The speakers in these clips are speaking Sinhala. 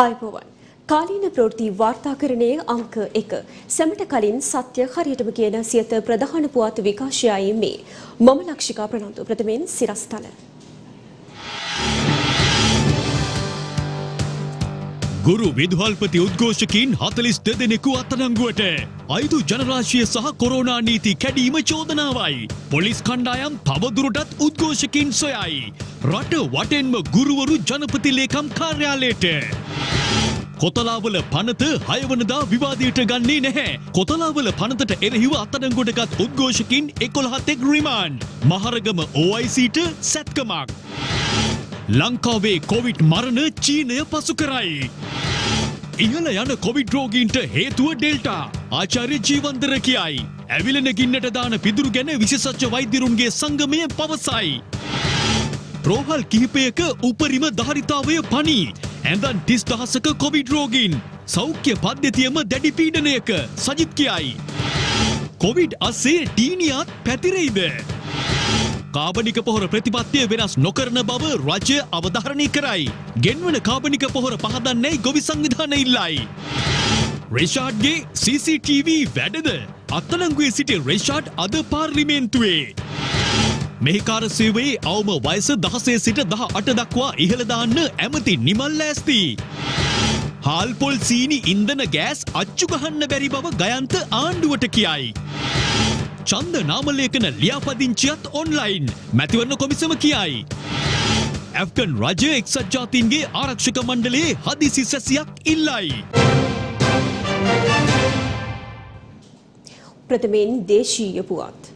ආයුබෝවන්. කාලීන ප්‍රවෘත්ති වාර්තාකරණයේ අංක එක. සැමට කලින් සත්‍ය හරියටම කියන සියත ප්‍රධාන පුවත් විකාශයයි මේ. මම ලක්ෂිකා ප්‍රනන්දු. ප්‍රථමයෙන් සිරස්තල. ගුරු විදුහල්පති උද්ඝෝෂකින් හතලිස් දෙදෙනෙකු අත්අඩංගුවට අයිතු ජනරාශිය සහ කොරෝනා නීති කැඩීම චෝදනාවයි. පොලිස් කණ්ඩායම් තවදුරටත් උද්ඝෝෂකින් සොයයි. රට වටෙන්ම ගුරුවරු ජනපති ලේකම් කාර්යාලයට. කොතලාවල පනත හයවනදා විවාදයට ගන්නේ නැහැ. කොතලාවල පනතට එරෙහිව අත්අඩංගුවටගත් උද්ඝෝෂකින් එකොළහතෙක් රිමාන්ඩ්. මහරගම OICට සැත්කමක්. ලංකාවේ කොවිඩ් මරණ චීනය පසු කරයි. ඉහල යන කොවිඩ් රෝගීන්ට හේතුව ඩෙල්ටා ආචාර්ය ජීවන්දර කියයි. ඇවිලෙන ගින්නට දාන පිදුරු ගැන විශේෂච්ච වෛද්‍යරුන්ගේ සංගමය පවසයි. රෝහල් කිහිපයක උපරිම ධාරිතාවය පනී. ඇඳන් තිස් දහසක කොවිඩ් රෝගීන්. සෞඛ්‍ය පද්ධතියම දැඩි පීඩනයක සජිත් කියයි. කොවිඩ් අස්සේ ටීනියත් පැතිරෙයිද. කාබනික පොහොර ප්‍රතිපත්තිය වෙනස් නොකරන බව රජය අවධාරණය කරයි. ගෙන්වන කාබනික පොහොර පහදන්නේ ගොවි සංවිධාන ඉල්ලයි. රේෂාඩ්ගේ CCTV වැඩද අත්තලංගුවේ සිටි රේෂාඩ් අද පාර්ලිමේන්තුවේ. මෙහිකාර සේවයේ අවම වයස දහසේ සිට දහ අට දක්වා ඉහළදාන්න ඇමති නිමල් ඇස්ති. හාල්පොල් සීනි ඉන්දන ගෑස් අච්චු ගහන්න බැරි බව ගයන්ත ආණ්ඩුවට කියයි. චන්ද නාමලේකන ලියාපදිංචියත් ඔන්ලයින් මැතිවරණ කොමිසම කියයි. ඇෆ්ගන් රජය එක්සත් ජාතීන්ගේ ආරක්ෂක මණ්ඩලයේ හදිසි සැසියක් ඉල්ලයි. ප්‍රථමයෙන් දේශීය පුවත්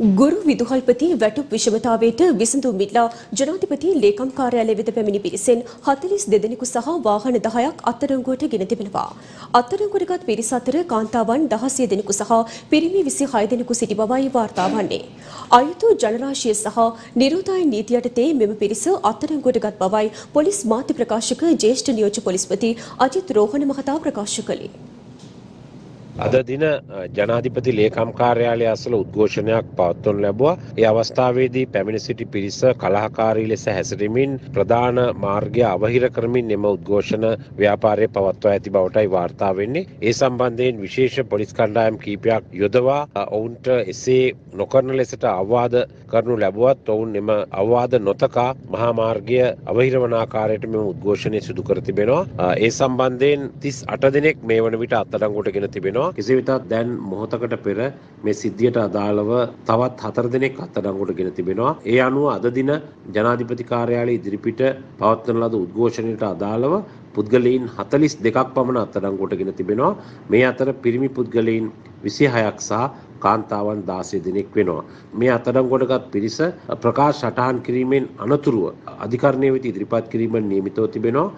ගුරු විදුහල්පති වැටුප් විෂමතාවයට විසඳුම් ඉල්ලා ජනාධිපති ලේකම් කාර්යාලය වෙත පැමිණි පිරිසෙන් 42 දෙනෙකු සහ වාහන 10ක් අත්අඩංගුවට ගෙන තිබෙනවා. අත්අඩංගුවටගත් පිරිස අතර කාන්තාවන් 16 දෙනෙකු සහ පිරිමි 26 දෙනෙකු සිටි බවයි වාර්තා වන්නේ. අයුතු ජනරාශිය සහ නිරෝධායන නීති යටතේ මෙම පිරිස අත්අඩංගුවටගත් බවයි පොලිස් මාධ්‍ය ප්‍රකාශක ජ්‍යෙෂ්ඨ නියෝජ්‍ය පොලිස්පති අජිත් රෝහණ මහතා ප්‍රකාශ කළේ. අද දින ජනාධිපති ලේකම් කාර්යාලය අසල උද්ඝෝෂණයක් පවත්වනු ලැබුවා. ඒ අවස්ථාවේදී පැමිණ සිටි පිරිස කලහකාරී ලෙස හැසිරෙමින් ප්‍රධාන මාර්ගය අවහිර කරමින් එම උද්ඝෝෂණ ව්‍යාපාරය පවත්වා ඇති බවටයි වාර්තා වෙන්නේ. ඒ සම්බන්ධයෙන් විශේෂ පොලිස් කණ්ඩායම් කීපයක් යොදවා ඔවුන්ට එසේ නොකරන ලෙසට අවවාද කරනු ලැබුවත් ඔවුන් එම අවවාද නොතකා මහා මාර්ගය අවහිර වන ආකාරයට මෙම උද්ඝෝෂණය සිදු කර තිබෙනවා. ඒ සම්බන්ධයෙන් 38 දෙනෙක් මේ වන විට අත්අඩංගුවට ගෙන තිබෙනවා. තිබෙනවා. කෙසේ වෙතත් දැන් මොහොතකට පෙර මේ සිද්ධියට අදාළව තවත් හතර දෙනෙක් අත්අඩංගුවට ගෙන තිබෙනවා. ඒ අනුව අද දින ජනාධිපති කාර්යාලය ඉදිරිපිට පවත්වන ලද උද්ඝෝෂණයට අදාළව පුද්ගලයින් 42ක් පමණ අත්අඩංගුවට ගෙන තිබෙනවා. මේ අතර පිරිමි පුද්ගලයින් 26ක් සහ කාන්තාවන් 16 දෙනෙක් වෙනවා. මේ අත්අඩංගුවටගත් පිරිස ප්‍රකාශ සටහන් කිරීමෙන් අනතුරුව අධිකරණය වෙත ඉදිරිපත් කිරීමෙන් නියමිතව තිබෙනවා.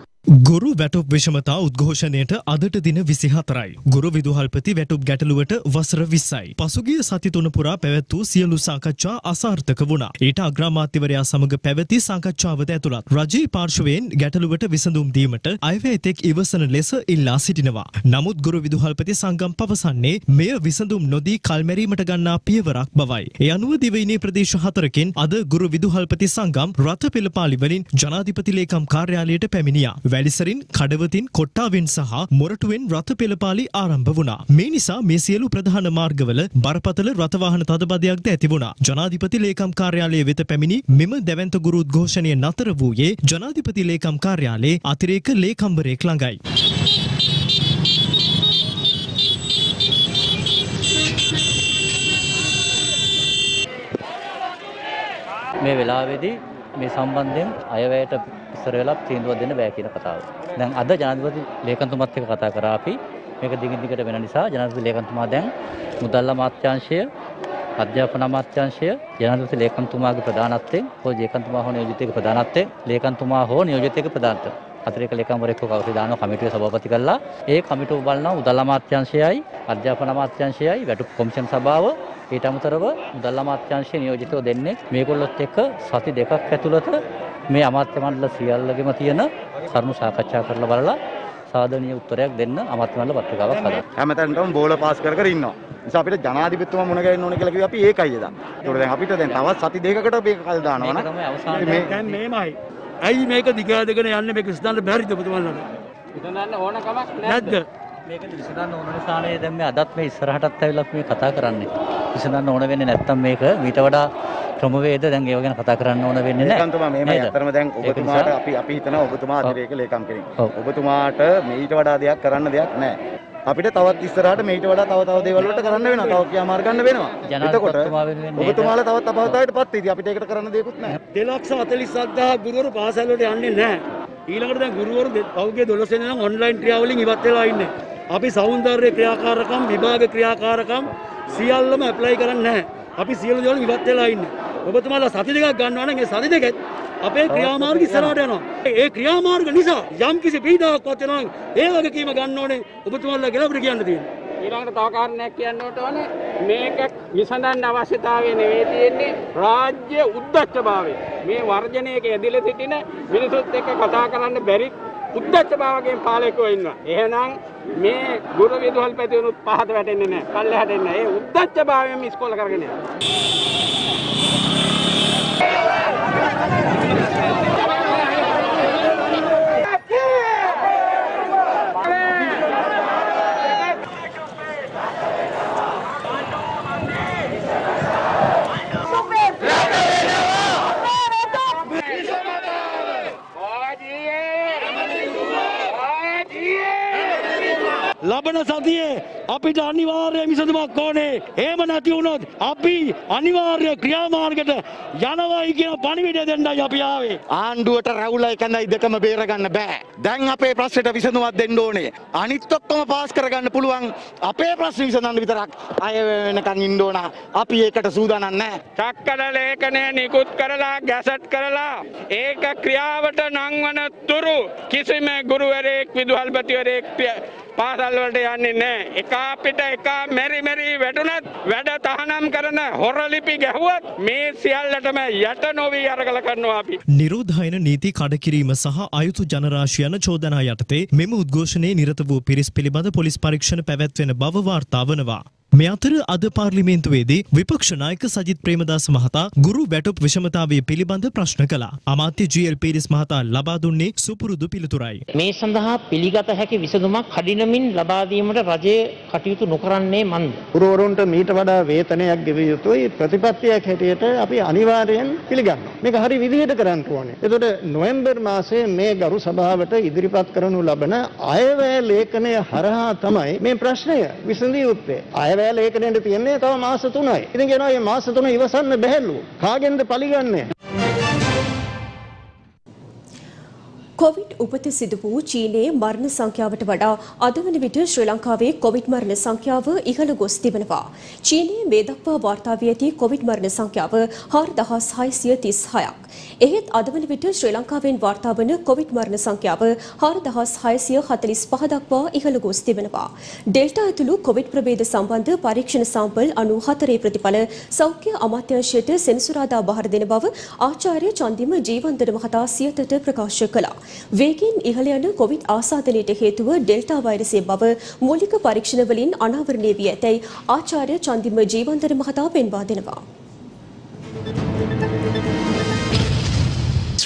ගුරු වැටුප් විෂමතා උද්ඝෝෂණයට අදට දින විසිහතරයි. ගුරු විදුහල්පති වැටුප් ගැටලුවට වසර විස්සයි. පසුගිය සති තුන පුරා පැවැත් වූ සියලු සාකච්ඡා අසාර්ථක වුණා. ඊට අග්‍රාමාත්‍යවරයා සමග පැවති සාකච්ඡාවද ඇතුළත්. රජයේ පාර්ශවයෙන් ගැටලුවට විසඳුම් දීමට අයවැතෙක් ඉවසන ලෙස ඉල්ලා සිටිනවා. නමුත් ගුරු විදුහල්පති සංගම් පවසන්නේ මෙය විසඳුම් නොදී කල්මැරීමට ගන්නා පියවරක් බවයි. ඒ අනුව දිවයිනේ ප්‍රදේශ හතරකින් අද ගුරු විදුහල්පති සංගම් රථ පෙළපාලි වලින් ජනාධිපති ලේකම් කාර්යාලයට පැමිණියා. වැලිසරින් කඩවතින් කොට්ටාවෙන් සහ මොරටුවෙන් රථ පෙළපාලි ආරම්භ වුණා. මේ නිසා මේ සියලු ප්‍රධාන මාර්ගවල බරපතල රථවාහන තදබදයක්ද ඇති වුණා. ජනාධිපති ලේකම් කාර්යාලය වෙත පැමිණි මෙම දැවැන්ත ගුරු උද්ඝෝෂණය නතර වූයේ ජනාධිපති ලේකම් කාර්යාලයේ අතිරේක ලේකම්වරයෙක් ළඟයි. මේ වෙලාවේදී මේ සම්බන්ධයෙන් අයවැයට ඉස්සර වෙලා තීන්දුවක් දෙන්න බෑ කියන කතාව. දැන් අද ජනාධිපති ලේකම්තුමාත් එක්ක කතා කරා අපි. මේක දිගින් දිගට වෙන නිසා ජනාධිපති ලේකම්තුමා දැන් මුදල් අමාත්‍යාංශය අධ්‍යාපන අමාත්‍යාංශය ජනාධිපති ලේකම්තුමාගේ ප්‍රධානත්වයෙන් හෝ ලේකම්තුමා හෝ නියෝජිතයෙක් ප්‍රධානත්වයෙන් ලේකම්තුමා හෝ නියෝජිතයෙක් ප්‍රධානත්වයෙන්. අතිරේක ලේකම්වරයෙක්ව කවුරුද දානවා කමිටුවේ සභාපති කරලා ඒ කමිටුව බලනවා මුදල් අමාත්‍යාංශයයි අධ්‍යාපන අමාත්‍යාංශයයි වැටුප් කොමිෂන් සභාව. ඊට අමතරව මුදල් අමාත්‍යාංශයේ නියෝජිතව දෙන්නේ මේගොල්ලොත් එක්ක සති දෙකක් ඇතුළත මේ අමාත්‍ය මණ්ඩල සියල්ලගෙම තියෙන කරුණු සාකච්ඡා කරලා බලලා සාධනීය උත්තරයක් දෙන්න අමාත්‍ය මණ්ඩල පත්‍රිකාවක් හදා. හැමතැනටම බෝල පාස් කර කර ඉන්නවා. නිසා අපිට ජනාධිපතිතුමා මුණ ගැහෙන්න ඕනේ කියලා කිව්වා අපි ඒකයි එදා. ඒකට දැන් අපිට දැන් තවත් සති දෙකකට මේක කල් දානවා නේද? මේ දැන් මේමයි ඇයි මේක දිගාදගෙන යන්න මේක විසඳන්න බැරිද ඔබතුමාලට? විසඳන්න ඕන කමක් නැද්ද? මේක විසඳන්න ඕන නිසානේ දැන් මේ අදත් මේ ඉස්සරහටත් ඇවිල්ලා මේ කතා කරන්නේ. විසඳන්න ඕන වෙන්නේ නැත්තම් මේක මීට වඩා ක්‍රමවේද දැන් ඒව ගැන කතා කරන්න ඕන වෙන්නේ නැහැ. මෙහෙම නේද? ඇත්තටම දැන් ඔබතුමාට අපි අපි හිතනවා ඔබතුමා අධිරේක ලේකම් කෙනෙක්. ඔබතුමාට මීට වඩා දෙයක් කරන්න දෙයක් නැහැ. අපිට තවත් ඉස්සරහට මීට වඩා තව තව දේවල් වලට කරන්න වෙනවා. තව ක්‍රියාමාර්ග ගන්න වෙනවා. මේක- ඔබතුමාලා තවත් අපහසුතාවයකට පත් වෙයි. අපිට ඒකට කරන්න දෙයක්වත් නැහැ. දෙලක්ෂ 47000 ගුරුවරු පාසල් වලට යන්නේ නැහැ. ඊළඟට දැන් ගුරුවරු පහුගිය 12 වෙනිදා නම් ඔන්ලයින් ක්‍රියාවලින් ඉවත් වෙලා ඉන්නේ. අපි සෞන්දර්ය ක්‍රියාකාරකම් විභාග ක්‍රියාකාරකම් සියල්ලම ඇප්ලයි කරන්නේ නැහැ. අපි සියලු දේවල් ඉවත් වෙලා ඉන්නේ. ඔබතුමාලා සති දෙකක් ගන්නවා නම් ඒ සති දෙකෙත් අපේ ක්‍රියාමාර්ග ඉස්සරහට යනවා. ඒ ක්‍රියාමාර්ග නිසා යම් කිසි පීඩාවක් වෙනවා නම් ඒ වගකීම ගන්න ඕනේ ඔබතුමාලා කියලා අපිට කියන්න තියෙනවා. ඊළඟට තව කාරණයක් කියන්නට ඕනේ මේක විසඳන්න අවශ්‍යතාවය නෙවෙයි තියෙන්නේ රාජ්‍ය උද්දච්චභාවය. මේ වර්ජනයක ඇදිලා සිටින මිනිසුත් එක්ක කතා කරන්න බැරි උද්දච්චභාවයෙන් පාලකයෝ ඉන්නවා. එහෙනම් මේ ගුරු විදුහල්පතිවරුත් පහත වැටෙන්නේ නැහැ. පල්ලෙහාට එන්නේ නැහැ. ඒ උද්දච්චභාවයෙන් ඉස්කෝල කරගෙන යනවා. ලබන සතියේ අපිට අනිවාර්ය විසඳුමක් ඕනේ. එහෙම නැති වුණොත් අපි අනිවාර්ය ක්‍රියාමාර්ගයට යනවායි කියන පණිවිඩය දෙන්නයි අපි ආවේ. ආණ්ඩුවට රැවුලයි කැඳයි දෙකම බේරගන්න බෑ. දැන් අපේ ප්‍රශ්නයට විසඳුමක් දෙන්න ඕනේ. අනිත් ඔක්කොම පාස් කරගන්න පුළුවන්. අපේ ප්‍රශ්න විසඳන්න විතරක් අය වෙනකන් ඉන්න ඕන. අපි ඒකට සූදානම් නැහැ. චක්කඩ ලේඛනය නිකුත් කරලා ගැසට් කරලා ඒක ක්‍රියාවට නංවන තුරු කිසිම ගුරුවරයෙක් විදුහල්පතිවරයෙක් පිය- පාසල් වලට යන්නේ නැහැ. එක අපිට එක මෙරි මෙරි වැටුණත් වැඩ තහනම් කරන හොරලිපි ගැහුවත් මේ සියල්ලටම යට නොවී අරගල කරනවා අපි. නිරෝධායන නීති කඩකිරීම සහ අයුතු ජනරාශි යන චෝදනා යටතේ මෙම උද්ඝෝෂණයේ නිරත වූ පිරිස් පිළිබඳ පොලිස් පරීක්ෂණ පැවැත්වෙන බව වාර්තා වනවා. මේ අතර අද පාර්ලිමේන්තුවේදී විපක්ෂ නායක සජිත් ප්‍රේමදාස මහතා ගුරු වැටුප් විෂමතාවය පිළිබඳ ප්‍රශ්න කළා. අමාත්‍ය ජීඑල් පීරිස් මහතා ලබා දුන්නේ සුපුරුදු පිළිතුරයි. මේ සඳහා පිළිගත හැකි විසඳුමක් කඩිනමින් ලබා දීමට රජය කටයුතු නොකරන්නේ මන්ද? ගුරුවරුන්ට මීට වඩා වේතනයක් ගෙවිය යුතුයි ප්‍රතිපත්තියක් හැටියට අපි අනිවාර්යෙන් පිළිගන්නවා. මේක හරි විදිහට කරන්න ඕනේ. එතකොට නොවැම්බර් මාසයේ මේ ගරු සභාවට ඉදිරිපත් කරනු ලබන අයවැය ලේඛනය හරහා තමයි මේ ප්‍රශ්නය විසඳිය යුත්තේ. අයවැය ලේඛනයට තියෙන්නේ තව මාස 3යි. ඉතින් කියනවා මේ මාස 3 ඉවසන්න බැහැලු. කාගෙන්ද පරිගන්නේ? කොවිඩ් උපත සිදු වූ චීනයේ මරණ සංඛ්‍යාවට වඩා අද වන විට ශ්‍රී ලංකාවේ කොවිඩ් මරණ සංඛ්‍යාව ඉහළ ගොස් තිබෙනවා. චීනයේ මේ දක්වා වාර්තා වී ඇති කොවිඩ් මරණ සංඛ්‍යාව 4636ක්. එහෙත් අද වන විට ශ්‍රී ලංකාවෙන් වාර්තා වන කොවිඩ් මරණ සංඛ්‍යාව 4645 දක්වා ඉහළ ගොස් තිබෙනවා. ඩෙල්ටා ඇතුළු කොවිඩ් ප්‍රභේද සම්බන්ධ පරීක්ෂණ සාම්පල් 94 ප්‍රතිඵල සෞඛ්‍ය අමාත්‍යාංශයට සෙනසුරාදා බහර දෙන බව ආචාර්ය චන්දිම ජීවන්දන මහතා සියතට ප්‍රකාශ කළා. වේගින් ඉහළ යන කොවිඩ් ආසාදනයට හේතුව ඩෙල්ටා වෛරසය බව මූලික පරීක්ෂණ වලින් අනාවරණය වී ඇතැයි ආචාර්ය චන්දිම ජීවන්දන මහතා පෙන්වා දෙනවා.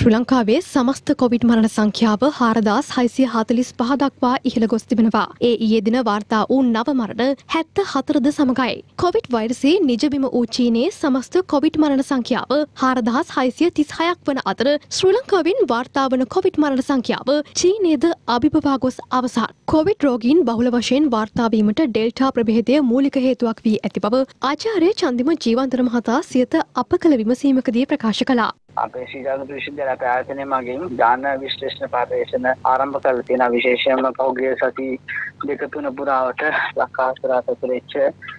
ශ්‍රී ලංකාවේ සමස්ත කොවිඩ් මරණ සංඛ්‍යාව හාරදාස් හයිසිය හාතලිස් පහ දක්වා ඉහළ ගොස් තිබෙනවා. ඒ ඊයේ දින වාර්තා වූ නව මරණ හැත්ත හතරද සමගයි. කොවිඩ් වෛරසයේ නිජබිම වූ චීනයේ සමස්ත කොවිඩ් මරණ සංඛ්‍යාව හාරදහස් හයිසිය තිස් හයක් වන අතර ශ්‍රී ලංකාවෙන් වාර්තා වන කොවිඩ් මරණ සංඛ්‍යාව චීනයේද අභිභවා ගොස් අවසන්. කොවිඩ් රෝගීන් බහුල වශයෙන් වාර්තාවීමට ඩෙල්ටා ප්‍රභේදය මූලික හේතුවක් වී ඇති බව ආචාර්ය චන්දිම ජීවන්තර මහතා සියත අප කළ විමසීමකදී ප්‍රකාශ කළා. අපේ ශ්‍රීලංක විශ්වවිද්‍යාල අපේ ආයතනය මගින් ඥාන විශ්ලේෂණ පර්යේෂණ ආරම්භ කරලා තියෙනවා විශේෂයෙන්ම පහුගිය සති දෙක තුන පුරාවට ලංකාවට පැතිරෙච්ච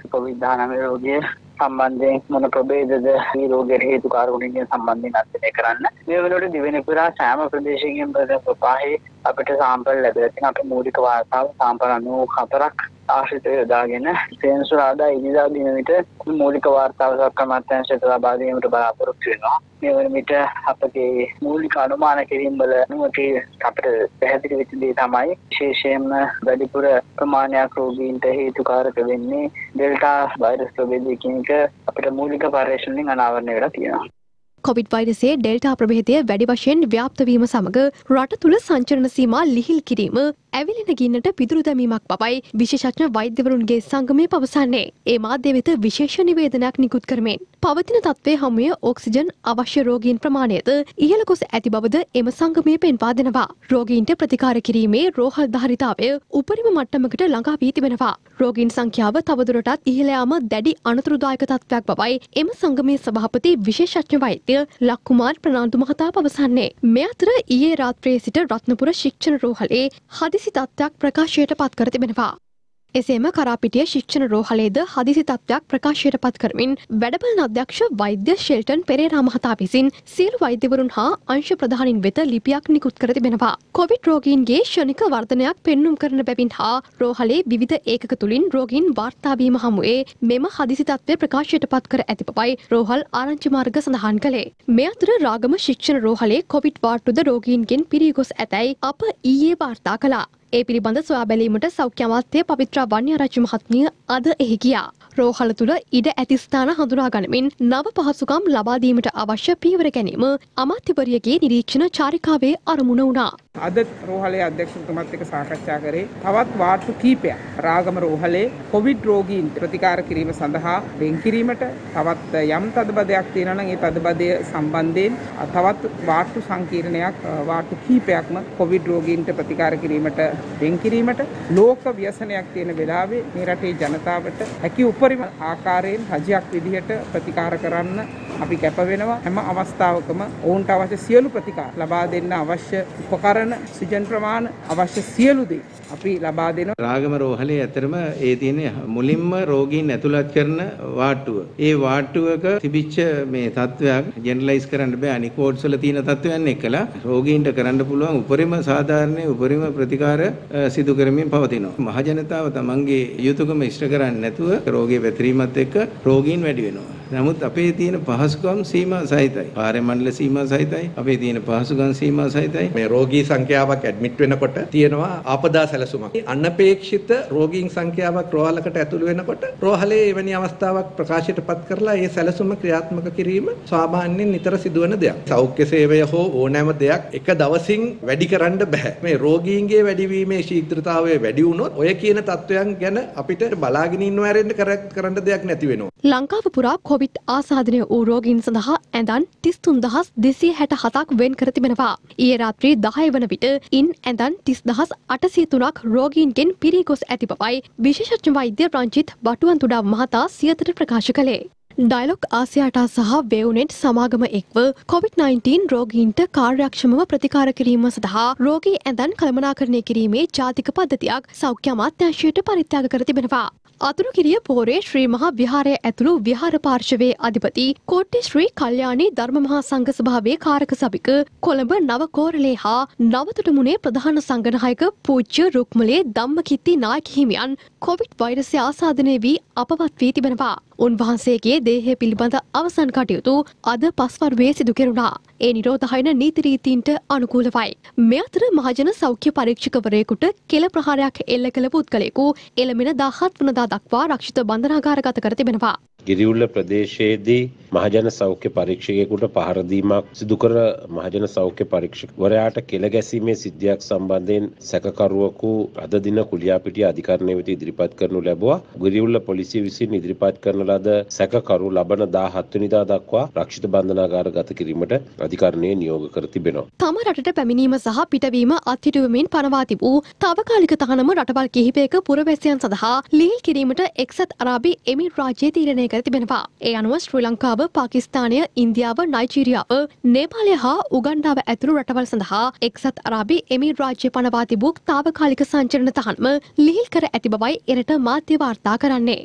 කොවිඩ් 19 රෝගය සම්බන්ධයෙන් මොන ප්‍රභේදද මේ රෝගයට හේතු කාරණුන්ගෙන් සම්බන්ධයෙන් අධ්‍යයනය කරන්න. මේ වෙනකොට දිවෙන පුරා සෑම ප්‍රදේශයකින් ප්‍රපාහේ අපිට සාම්පල් ලැබෙලා තියෙන අපේ මූලික වාර්තාව සාම්පල් 94ක් ආශ්‍රිතව යොදාගෙන සෙන්සුරාදා ඉදිරිදා දින විට මූලික වාර්තාව සක්කර අමාත්‍යාංශයට ලබා දීමට බලාපොරොත්තු වෙනවා. මේ වන විට අපගේ මූලික අනුමාන කිරීම් වල නුවති අපිට පැහැදිලි වෙච්ච දේ තමයි විශේෂයෙන්ම වැඩිපුර ප්‍රමාණයක් රෝගීන්ට හේතුකාරක වෙන්නේ ඩෙල්ටා වෛරස් ප්‍රභේදය කියන එක අපිට මූලික පරීක්ෂණෙන් අනාවරණය වෙලා තියෙනවා. කොවිඩ් වෛරසයේ ඩෙල්ටා ප්‍රභේදය වැඩි වශයෙන් ව්‍යාප්ත වීම සමග රට තුළ සංචරණ සීමා ලිහිල් කිරීම ඇවිලෙන ගින්නට පිදුරු දැමීමක් බවයි විශේෂඥ වෛද්‍යවරුන්ගේ සංගමය පවසන්නේ. ඒ මාධ්‍ය වෙත විශේෂ නිවේදනයක් නිකුත් කරමින්. පවතින තත්ත්වය හමුවේ ඔක්සිජන් අවශ්‍ය රෝගීන් ප්‍රමාණයද ඉහළ ගොස් ඇති බවද එම සංගමය පෙන්වා දෙනවා. රෝගීන්ට ප්‍රතිකාර කිරීමේ රෝහල් ධාරිතාවය උපරිම මට්ටමකට ළඟා වී තිබෙනවා. රෝගීන් සංඛ්‍යාව තවදුරටත් ඉහළ යාම දැඩි අනතුරුදායක තත්ත්වයක් බවයි එම සංගමේ සභාපති විශේෂඥ වෛද්‍ය ලක්කුමාර් ප්‍රනාන්දු මහතා පවසන්නේ. මේ අතර ඊයේ රාත්‍රියේ සිට රත්නපුර ශික්ෂණ රෝහලේ හදිසි තත්ත්වයක් ප්‍රකාශයට පත් කර තිබෙනවා. එසේම කරාපිටිය ශික්ෂණ රෝහලේද හදිසි තත්ත්වයක් ප්‍රකාශයට පත් කරමින් වැඩබලන අධ්‍යක්ෂ වෛද්‍ය ශෙල්ටන් පෙරේරා මහතා විසින් සියලු වෛද්‍යවරුන් හා අංශ ප්‍රධානින් වෙත ලිපියක් නිකුත් කර තිබෙනවා. කොවිඩ් රෝගීන්ගේ ෂණික වර්ධනයක් පෙන්නුම් කරන බැවින් හා රෝහලේ විවිධ ඒකක තුළින් රෝගීන් වාර්තාවීම හමුවේ මෙම හදිසි තත්ත්වය ප්‍රකාශයට පත් කර ඇති බවයි රෝහල් ආරංචි මාර්ග සඳහන් කළේ. මේ අතර රාගම ශික්ෂණ රෝහලේ කොවිඩ් වාර්තුද රෝගීන්ගෙන් පිරී ගොස් ඇතැයි අප ඊයේ වාර්තා කළා. ඒ පිළිබඳ සොයා බැලීමට සෞඛ්‍ය අමාත්‍ය පවිත්‍රා වන්‍යරාජ්‍ය මහත්මිය අද එහි ගියා. රෝහල තුළ ඉඩ ඇති ස්ථාන හඳුනා ගනිමින් නව පහසුකම් ලබා දීමට අවශ්‍ය පියවර ගැනීම අමාත්‍යවරියගේ නිරීක්ෂණ චාරිකාවේ අරමුණ වුණා. අද රෝහලේ අධ්‍යක්ෂතුමත් එක්ක සාකච්ඡා කරේ තවත් වාර්තු කීපයක්. රාගම රෝහලේ කොවිඩ් රෝගීන් ප්‍රතිකාර කිරීම සඳහා වෙන් කිරීමට තවත් යම් තදබදයක් තියෙනවා නම් ඒ තදබදය සම්බන්ධයෙන් තවත් වාර්තු සංකීර්ණයක් වාර්තු කීපයක්ම කොවිඩ් රෝගීන්ට ප්‍රතිකාර කිරීමට වෙන් කිරීමට ලෝක ව්‍යසනයක් තියෙන වෙලාවේ මේ රටේ ජනතාවට හැකි උපරිම ආකාරයෙන් රජයක් විදිහට ප්‍රතිකාර කරන්න අපි කැප වෙනවා. හැම අවස්ථාවකම ඔවුන්ට අවශ්‍ය සියලු ප්‍රතිකාර ලබා දෙන්න අවශ්‍ය උපකරණ සිජන් ප්‍රමාණ අවශ්‍ය සියලු දේ. අපි ලබා දෙනවා. රාගම රෝහලේ ඇතරම ඒ තියෙන මුලින්ම රෝගීන් ඇතුළත් කරන වාට්ටුව. ඒ වාට්ටුවක තිබිච්ච මේ තත්වයක් ජෙනරලයිස් කරන්න බෑ අනික් වෝඩ්ස් වල තියෙන තත්වයන් එක්කලා රෝගීන්ට කරන්න පුළුවන් උපරිම සාධාරණ උපරිම ප්‍රතිකාර සිදු කරමින් පවතිනවා. මහජනතාව තමන්ගේ යුතුයකම ඉෂ්ට කරන්නේ නැතුව රෝගී පැතිරීමත් එක්ක රෝගීන් වැඩි වෙනවා. නමුත් අපේ තියෙන පහසුකම් සීමා සහිතයි. පාරේ මණ්ඩල සීමා සහිතයි. අපේ තියෙන පහසුකම් සීමා සහිතයි. මේ රෝගී සංඛ්‍යාවක් ඇඩ්මිට් වෙනකොට තියෙනවා ආපදා සැලසුමක්. අනපේක්ෂිත රෝගීන් සංඛ්‍යාවක් රෝහලකට ඇතුළු වෙනකොට රෝහලේ එවැනි අවස්ථාවක් ප්‍රකාශයට පත් කරලා ඒ සැලසුම ක්‍රියාත්මක කිරීම සාමාන්‍යයෙන් නිතර සිදුවන දෙයක්. සෞඛ්‍ය සේවය හෝ ඕනෑම දෙයක් එක දවසින් වැඩි කරන්න බෑ. මේ රෝගීන්ගේ වැඩිවීමේ ශීඝ්‍රතාවය වැඩි වුණොත් ඔය කියන තත්වයන් ගැන අපිට බලාගෙන ඉන්නව ඇරෙන්න කරන්න දෙයක් නැති වෙනවා. ලංකාව පුරා කොවිඩ් ආසාදනය වූ රෝගීන් සඳහා ඇඳන් 33267ක් වෙන් කර තිබෙනවා. ඊයේ රාත්‍රී 10 වන විට ඉන් ඇඳන් 30803 ගණනක් රෝගීන්ගෙන් පිරී ගොස් ඇති බවයි විශේෂඥ වෛද්‍ය රංජිත් බටුවන්තුඩා මහතා සියතට ප්‍රකාශ කළේ. ඩයිලොක් ආසියාටා සහ වේවුනෙට් සමාගම එක්ව COVID-19 රෝගීන්ට කාර්යක්ෂමව ප්‍රතිකාර කිරීම සඳහා රෝගී ඇඳන් කළමනාකරණය කිරීමේ ජාතික පද්ධතියක් සෞඛ්‍ය අමාත්‍යංශයට පරිත්‍යාග කර තිබෙනවා. අතුරුකිරිය පෝරේ ශ්‍රී මහා විහාරය ඇතුළු විහාර පාර්ශවයේ අධිපති කෝට්ටි ශ්‍රී කල්යාණී ධර්ම මහා සංඝ සභාවේ කාරක සභික කොළඹ නව කෝරළේ හා නවතොටමුණේ ප්‍රධාන සංගනායක පූජ්‍ය රුක්මලේ ධම්මකිත්ති නායක හිමියන් කොවිඩ් වෛරසය ආසාදනය වී අපවත් වී තිබෙනවා. උන්වහන්සේගේ දේහය පිළිබඳ අවසන් කටයුතු අද පස්වරුවේ සිදු කෙරුණා. ඒ නිරෝධහයන නීතිරීතීන්ට අනුකූලවයි. මේ අතර මහජන සෞඛ්‍ය පරීක්ෂකවරයෙකුට කෙල ප්‍රහාරයක් එල්ල කළ පුද්ගලයෙකු එළමෙන දාහත් වනදා දක්වා රක්ෂිත බන්ධනාගාරගත කර තිබෙනවා. ගිරිඋල්ල ප්‍රදේශයේදී මහජන සෞඛ්‍ය පරීක්ෂකයෙකුට පහරදීමක් සිදුකර මහජන සෞඛ්‍ය පරීක්ෂකවරයාට කෙල ගැසීමේ සිද්ධියක් සම්බන්ධයෙන් සැකකරුවකු අද දින කුලියාපිටිය අධිකරණය වෙත ඉදිරිපත් කරනු ලැබුවා. ගිරිඋල්ල පොලිසිය විසින් ඉදිරිපත් කරන ලද සැකකරු ලබන 17 වෙනිදා දක්වා රක්ෂිත බන්ධනාගාර ගත කිරීමට අධිකරණය නියෝග කර තිබෙනවා. තම රටට පැමිණීම සහ පිටවීම අත්හිටුවමින් පනවා තිබූ තාවකාලික තහනම රටවල් කිහිපයක පුරවැසියන් සඳහා ලිහිල් කිරීමට එක්සත් අරාබි එමිර් රාජ්‍යය තීරණය කර තිබෙනවා. ඒ අනුව ශ්‍රී ලංකාව පාකිස්තානය ඉන්දියාව නයිජීරියාව නේපාලය හා උගණ්ඩාව ඇතුළු රටවල් සඳහා එක්සත් අරාබි එමිර් රාජ්‍ය පනවා තිබූ තාවකාලික සංචරණ තහනම ලිහිල් කර ඇති බවයි එරට මාධ්‍ය වාර්තා කරන්නේ.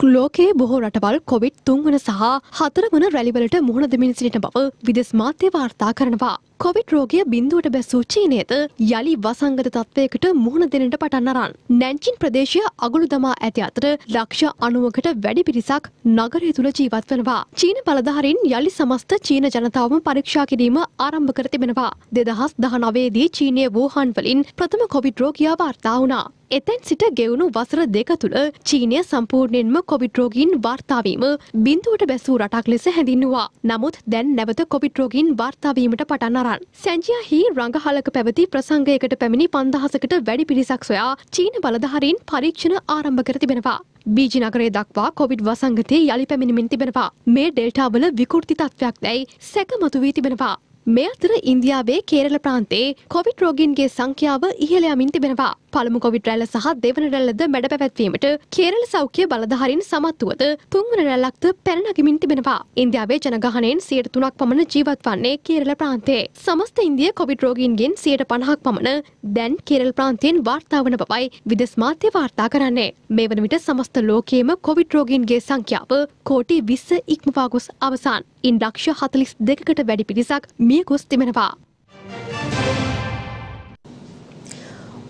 ලෝකයේ බොහෝ රටවල් කොවිඩ් තුන්වන සහ හතර වන රැලිවලට මුහුණ දෙමින් සිටින බව විදෙස් මාධ්‍ය වාර්තා කරනවා. කොවිඩ් රෝගය බින්දුවට බැස්සූ චීනයද යළි වසංගත තත්ත්වයකට මුහුණ දෙනට පටන් අරන්. නැංචින් ප්‍රදේශය අගුළු දමා ඇති අතර ලක්ෂ අනුවකට වැඩි පිරිසක් නගරය තුළ ජීවත් වනවා. චීන බලධාරින් යළි සමස්ත චීන ජනතාවම පරීක්ෂා කිරීම ආරම්භ කර තිබෙනවා. දෙදහස් දහනවේදී චීනය වූහන් වලින් ප්‍රථම කොවිඩ් රෝගයා වාර්තා වුණා. එතැන් සිට ගෙවුණු වසර දෙක තුළ චීනය සම්පූර්ණයෙන්ම කොවිඩ් රෝගීන් වාර්තාවීම බින්දුවට බැසූ රටක් ලෙස හැඳින්නවා. නමුත් දැන් නැවත කොවිඩ් රෝගීන් වාර්තාවීමට පටන් අරන්. සැන්ජියාහි රංගහලක පැවති ප්‍රසංගයකට පැමිණි පන්දහසකට වැඩි පිරිසක් සොයා චීන බලධාරීන් පරීක්ෂණ ආරම්භ කර තිබෙනවා. බීජි නගරය දක්වා කොවිඩ් වසංගතය යළි පැමිණිමින් තිබෙනවා. මේ ඩෙල්ටාවල විකෘති තත්ත්වයක් දැයි සැකමතු වී තිබෙනවා. මේ අතර ඉන්දියාවේ කේරල ප්‍රාන්තේ කොවිඩ් රෝගීන්ගේ සංඛ්‍යාව ඉහළ යමින් තිබෙනවා. පළමු කොවිඩ් රැල්ල සහ දෙවන රැල්ලද මැඩ පැවැත්වීමට කේරල සෞඛ්‍ය බලධාරීන් සමත් වුවද තුන්වන රැල්ලක්ද පැන නගමින් තිබෙනවා. ඉන්දියාවේ ජනගහනයෙන් 3.3ක් පමණ ජීවත් වන්නේ කේරල ප්‍රාන්තයේ. සමස්ත ඉන්දිය කොවිඩ් රෝගීන්ගෙන් 50ක් පමණ දැන් කේරල ප්‍රාන්තයෙන් වාර්තා වන බවයි විදෙස් මාධ්‍ය වාර්තා කරන්නේ. මේ වන විට සමස්ත ලෝකයේම කොවිඩ් රෝගීන්ගේ සංඛ්‍යාව කෝටි 20 ඉක්මවා ගොස් අවසන්. ඉන් ලක්ෂ 42කට වැඩි පිරිසක් මිය ගොස් තිබෙනවා.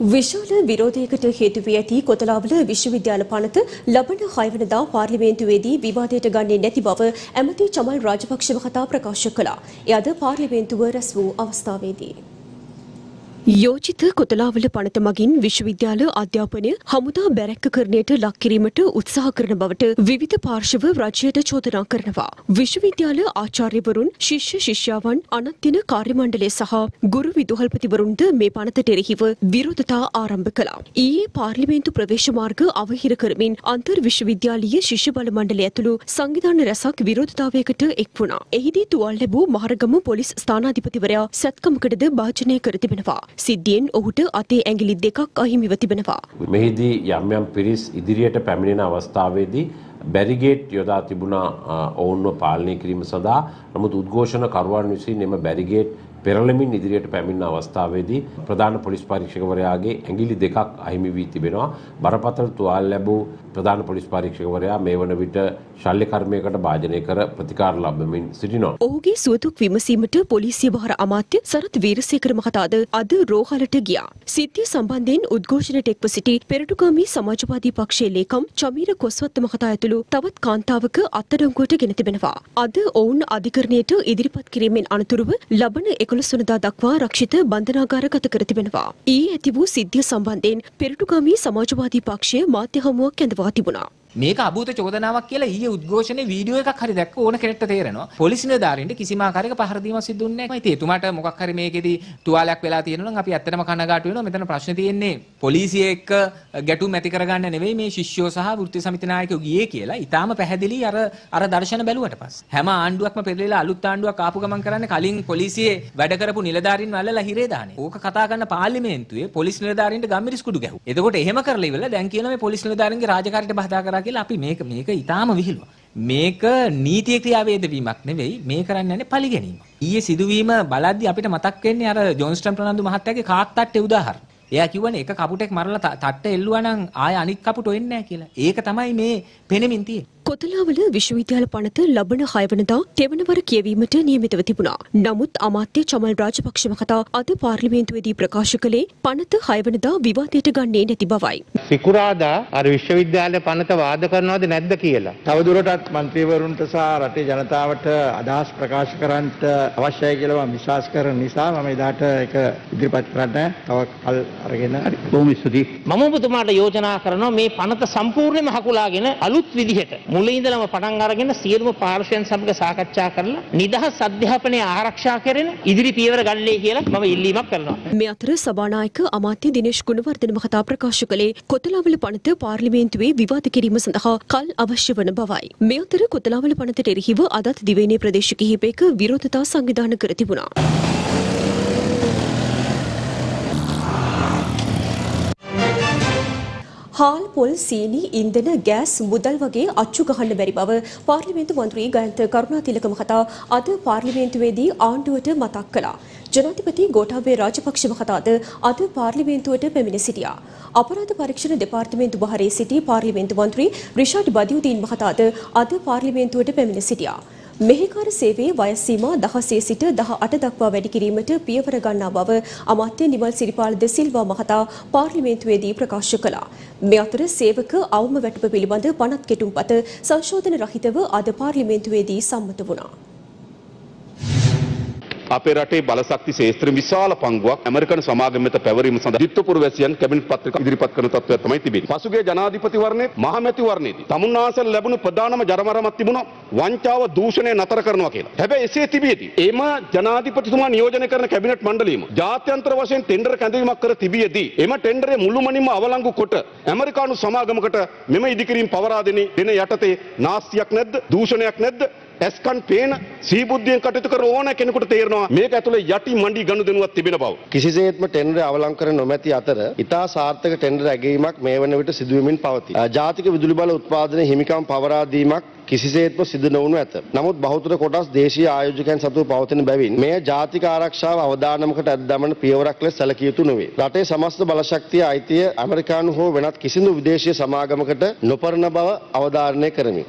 විශාල විරෝධයකට හේතු වී ඇති කොතලාවල විශ්වවිද්‍යාල පනත ලබන 6 වෙනිදා පාර්ලිමේන්තුවේදී විවාදයට ගන්නේ නැති බව ඇමති චමල් රාජපක්ෂ මහතා ප්‍රකාශ කළා. එයද පාර්ලිමේන්තුව රැස් වූ අවස්ථාවේදී යෝජිත කොතලාවල පනත මගින් විශ්වවිද්‍යාල අධ්‍යාපනය හමුදා බැරැක්කකරණයට ලක් කිරීමට උත්සාහ කරන බවට විවිධ පාර්ශව රජයට චෝදනා කරනවා. විශ්වවිද්‍යාල ආචාර්යවරුන් ශිෂ්‍ය ශිෂ්‍යාවන් අනත්දින කාර්යමණ්ඩලය සහ ගුරු විදුහල්පතිවරුන්ද මේ පනතට එරෙහිව විරෝධතා ආරම්භ කළා. ඊයේ පාර්ලිමේන්තු ප්‍රවේශ මාර්ග අවහිර කරමින් අන්තර් විශ්වවිද්‍යාලීය ශිෂ්‍ය බල මණ්ඩලය ඇතුළු සංවිධාන රැසක් විරෝධතාවයකට එක් වුණා. එහිදී තුවාල් ලැබූ මහරගම පොලිස් ස්ථානාධිපතිවරයා සැත්කමකටද භාජනය කර තිබෙනවා. සිද්ධියෙන් ඔහුට අතේ ඇඟිලි දෙකක් අහිමිව තිබෙනවා. මෙහිදී යම් යම් පිරිස් ඉදිරියට පැමිණෙන අවස්ථාවේදී බැරිගේට් යොදා තිබුණා ඔවුන්ව පාලනය කිරීම සඳහා නමුත් උද්ඝෝෂණ කරුවන් විසින් එම බැරිගේට් පෙරළමින් ඉදිරියට පැමිණ අවස්ථාවේදී ප්‍රධාන පොලිස් පරීක්ෂකවරයාගේ ඇඟිලි දෙකක් අහිමි වී තිබෙනවා. බරපතල තුවාල ලැබූ ප්‍රධාන පොලිස් පරීක්ෂකවරයා මේ වන විට ශල්‍ය කර්මයකට භාජනය කර ප්‍රතිකාර ලබමින් සිටිනවා. ඔහුගේ සුවදුක් විමසීමට පොලිසිය වහර අමාත්‍ය සරත් වීරසේකර මහතාද අද රෝහලට ගියා. සිද්ධිය සම්බන්ධයෙන් උද්ඝෝෂණයට එක්ව සිටි පෙරටුගාමී සමාජවාදී පක්ෂයේ ලේකම් චමීර කොස්වත්ත මහතා ඇතුළු තවත් කාන්තාවක අත්අඩංගුවට ගෙන තිබෙනවා. අද ඔවුන් අධිකරණයට ඉදිරිපත් කිරීමෙන් අනතුරුව ලබන එක් 11 දක්වා රක්ෂිත බන්ධනාගාර ගත කර තිබෙනවා. ඊ ඇති වූ සිද්ධිය සම්බන්ධයෙන් පෙරටුගාමී සමාජවාදී පක්ෂය මාධ්‍ය හමුවක් ඇඳවා තිබුණා. මේක අභූත චෝදනාවක් කියලා ඊයේ උද්ඝෝෂණේ වීඩියෝ එකක් හරි දැක්ක ඕන කෙනෙක්ට තේරෙනවා. පොලිස් නිලධාරීන්ට කිසිම ආකාරයක පහර දීමක් සිදු වෙන්නේ නැහැ. ඉතින් එතුමාට මොකක් හරි මේකෙදි තුවාලයක් වෙලා තියෙනවා නම් අපි ඇත්තටම කනගාටු වෙනවා. මෙතන ප්‍රශ්නේ තියෙන්නේ පොලිසිය එක්ක ගැටුම් ඇති කරගන්න නෙවෙයි මේ ශිෂ්‍යෝ සහ වෘත්ති සමිති නායකයෝ ගියේ කියලා. ඊටාම පැහැදිලි අර අර දර්ශන බැලුවට පස්සේ. හැම ආණ්ඩුවක්ම පෙරලිලා අලුත් ආණ්ඩුවක් ආපු ගමන් කරන්නේ කලින් පොලිසියේ වැඩ කරපු නිලධාරීන් වලලා හිරේ දාන්නේ. ඕක කතා කරන පාර්ලිමේන්තුවේ පොලිස් නිලධාරීන්ට ගම්මිරිස් කුඩු ගැහුවා. එතකොට එහෙම කරලා ඉවරලා දැන් කියනවා මේ පොලිස් නිලධාරීන්ගේ රාජකාරියට බාධා කරා කියලා අපි මේක මේක ඊටාම විහිළුවක්. මේක නීතිය ක්‍රියාවේද වීමක් නෙවෙයි මේ කරන්න යන්නේ පලි ගැනීම. ඊයේ සිදුවීම බලද්දි අපිට මතක් වෙන්නේ අර ජොන්ස්ටන් ප්‍රනාන්දු මහත්තයාගේ කාත්තට්ටේ උදාහරණ. එයා කිව්වනේ එක කපුටෙක් මරලා තට්ට එල්ලුවා නම් ආය අනික් කපුට එන්නේ නැහැ කියලා. ඒක තමයි මේ පෙනෙමින් තියෙන්නේ. කොතලාවල විශ්වවිද්‍යාල පනත ලබන හයවනදා තෙවනවර කියවීමට නියමිතව තිබුණා. නමුත් අමාත්‍ය චමල් රාජපක්ෂ මහතා අද පාර්ලිමේන්තුවේදී ප්‍රකාශ කළේ පනත හයවනදා විවාදයට ගන්නේ නැති බවයි. සිකුරාදා අර විශ්වවිද්‍යාල පනත වාද කරනවද නැද්ද කියලා. තවදුරටත් මන්ත්‍රීවරුන්ට සහ රටේ ජනතාවට අදහස් ප්‍රකාශ කරන්නට අවශ්‍යයි කියලා මම විශ්වාස කරන නිසා මම එදාට ඒක ඉදිරිපත් කරන්න තව කල් අරගෙන හරි. බොහොම ස්තුතියි. මම ඔබතුමාට යෝජනා කරනවා මේ පනත සම්පූර්ණයෙන්ම හකුලාගෙන අලුත් විදිහට මුලින් ඉඳලම පටන් අරගෙන සියලුම පාර්ශ්වයන් සමග සාකච්ඡා කරලා නිදහස් අධ්‍යාපනය ආරක්ෂා කරන ඉදිරි පියවර ගන්නයි කියලා මම ඉල්ලීමක් කරනවා. මේ අතර සභානායක අමාත්‍ය දිනේෂ් ගුණවර්ධන මහතා ප්‍රකාශ කළේ කොතලාවල පනත පාර්ලිමේන්තුවේ විවාද කිරීම සඳහා කල් අවශ්‍ය වන බවයි. මේ අතර කොතලාවල පනතට එරෙහිව අදත් දිවයිනේ ප්‍රදේශ කිහිපයක විරෝධතා සංවිධාන කර තිබුණා. හාල් පොල් සීනි ඉන්ධන ගෑස් මුදල් වගේ අච්චු ගහන්න බැරි බව පාර්ලිමේන්තු මන්ත්‍රී ගයන්ත කරුණාතිලක මහතා අද පාර්ලිමේන්තුවේදී ආණ්ඩුවට මතක් කළා. ජනාධිපති ගෝඨාභය රාජපක්ෂ මහතාද අද පාර්ලිමේන්තුවට පැමිණ සිටියා. අපරාධ පරීක්ෂණ දෙපාර්තමේන්තු බහරේ සිටි පාර්ලිමේන්තු මන්ත්‍රී රිෂාඩ් බදියුදීන් මහතාද අද පාර්ලිමේන්තුවට පැමිණ සිටියා. මෙහෙකාර සේවයේ වයස් සීමා 16 සිට 18 දක්වා වැඩි කිරීමට පියවර ගන්නා බව අමාත්‍ය නිමල් සිරිපාල ද සිල්වා මහතා පාර්ලිමේන්තුවේදී ප්‍රකාශ කළා. මේ අතර සේවක අවම වැටුප පිළිබඳ පනත් කෙටුම්පත සංශෝධන රහිතව අද පාර්ලිමේන්තුවේදී සම්මත වුණා. අපේ රටේ බලශක්ති ශේත්‍ර විශාල පංගුවක් ඇමරිකන් සමාගම වෙත පැවරීම සඳහා දිත්තුපුර වැසියන් කැබිනට් පත්‍රිකා ඉදිරිපත් කරන තත්ත්වයක් තමයි තිබෙන්නේ. පසුගිය ජනාධිපතිවරණයේ මහමැතිවරණයේදී තමුන්නාසල් ලැබුණු ප්‍රධානම ජරමරමක් තිබුණා වංචාව දූෂණය නතර කරනවා කියලා. හැබැයි එසේ තිබියදී එම ජනාධිපතිතුමා නියෝජනය කරන කැබිනට් මණ්ඩලයම ජාත්‍යන්තර වශයෙන් ටෙන්ඩර් කැඳවීමක් කර තිබියදී එම ටෙන්ඩරේ මුළුමනින්ම අවලංගු කොට ඇමරිකානු සමාගමකට මෙම ඉදිකිරීම පවරා දෙන දෙන යටතේ නාස්තියක් නැද්ද දූෂණයක් නැද්ද ඇස්කන් පේන සීබුද්ධියෙන් කටයුතු කර ඕන කෙනෙකුට තේරෙනවා මේක ඇතුලේ යටි මණ්ඩි ගනුදෙනුවක් තිබෙන බව. කිසිසේත්ම ටෙන්ඩර් අවලංකර නොමැති අතර ඉතා සාර්ථක ටෙන්ඩර් ඇගීමක් මේ වන විට සිදුවෙමින් පවතී. ජාතික විදුලි බල උත්පාදන හිමිකම් පවරා දීමක් කිසිසේත්ම සිදු නොවනු ඇත. නමුත් බහුතර කොටස් දේශීය ආයෝජකයන් සතුව පවතින බැවින් මෙය ජාතික ආරක්ෂාව අවදානමකට ඇද්දමන පියවරක් ලෙස සැලකිය යුතු නොවේ. රටේ සමස්ත බලශක්තිය අයිතිය ඇමරිකානු හෝ වෙනත් කිසිදු විදේශීය සමාගමකට නොපරන බව අවධාරණය කරමි.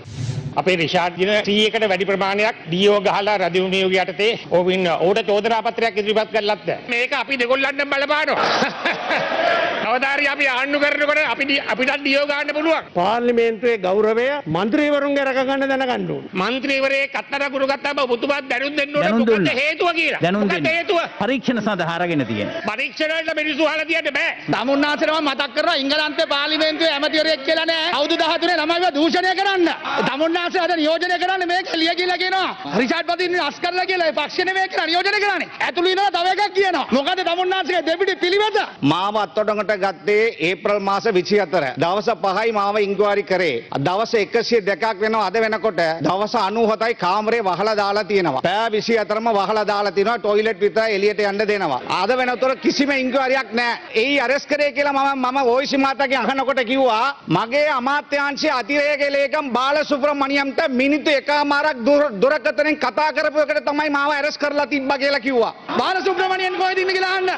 අපේ රිෂාඩ් දින 100කට වැඩි ප්‍රමාණයක් ඩීఓ ගහලා රදිනු නියෝග යටතේ ඕවින් ඕට චෝදනා පත්‍රයක් ඉදිරිපත් කරලත් මේක අපි දෙගොල්ලන්ට බලපානවා කවදාරි අපි ආණ්ඩු කරනකොට අපි අපිට ඩීஓ ගන්න පුළුවන්. පාර්ලිමේන්තුවේ ගෞරවය මන්ත්‍රීවරුන්ගේ රැක ගන්න දැනගන්න ඕන. මන්ත්‍රීවරේ කත්තර කුරු ගත්තා බව පුතුමත් දැනුම් දෙන්න ඕනේ මොකද. හේතුව කියලා දැනුම් මොකද දෙන්න. හේතුව පරීක්ෂණ සඳහා අරගෙන තියෙන. පරීක්ෂණ වලට මිනිස්සු අහලා තියන්න බෑ තමුන්නාසරම මතක් කරනවා ඉංගලන්තේ පාර්ලිමේන්තුවේ ඇමතිවරයෙක් කියලා නෑ අවුරුදු 13 ළමයිව දූෂණය කරන්න තමුන්නාසර අද නියෝජනය කරන්නේ මේක එළිය කියලා කියනවා රිෂාඩ් පදින් අස් කරලා කියලා ඒ පක්ෂ නෙමෙයි කියලා නියෝජනය කරන්නේ ඇතුළු ඉනවා තව එකක් කියනවා මොකද තමුන්නාසරගේ දෙපිටි පිළිවෙත මාව අත්තොටඟට ගත්තේ ඒප්‍රල් මාස 24 දවස් 5යි මාව ඉන්කුවරි කරේ. දවස් 102ක් වෙනවා අද වෙනකොට දවස් 97යි කාමරේ වහලා දාලා තියෙනවා. පෑ 24ම වහලා දාලා තියෙනවා টয়ලට් විතරයි එළියට යන්න දෙනවා. අද වෙනතොර කිසිම ඉන්කුවරියක් නැහැ. එයි අරස් කරේ කියලා මම මම වොයිසි මාතාගේ අහනකොට කිව්වා මගේ අමාත්‍යාංශයේ අතිරේක ලේකම් බාලසුබ්‍රමණියම්ට මිනිත්තු එකමාරක් දුර- දුරකථනයෙන් කතා කරපු එකට තමයි මාව අරස් කරලා තිබ්බා කියලා කිව්වා. බාලසුබ්‍රමණියන් කොහෙද ඉන්නේ කියලා අහන්න?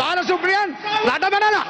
බාලසුබ්‍රියන් රට බැනලා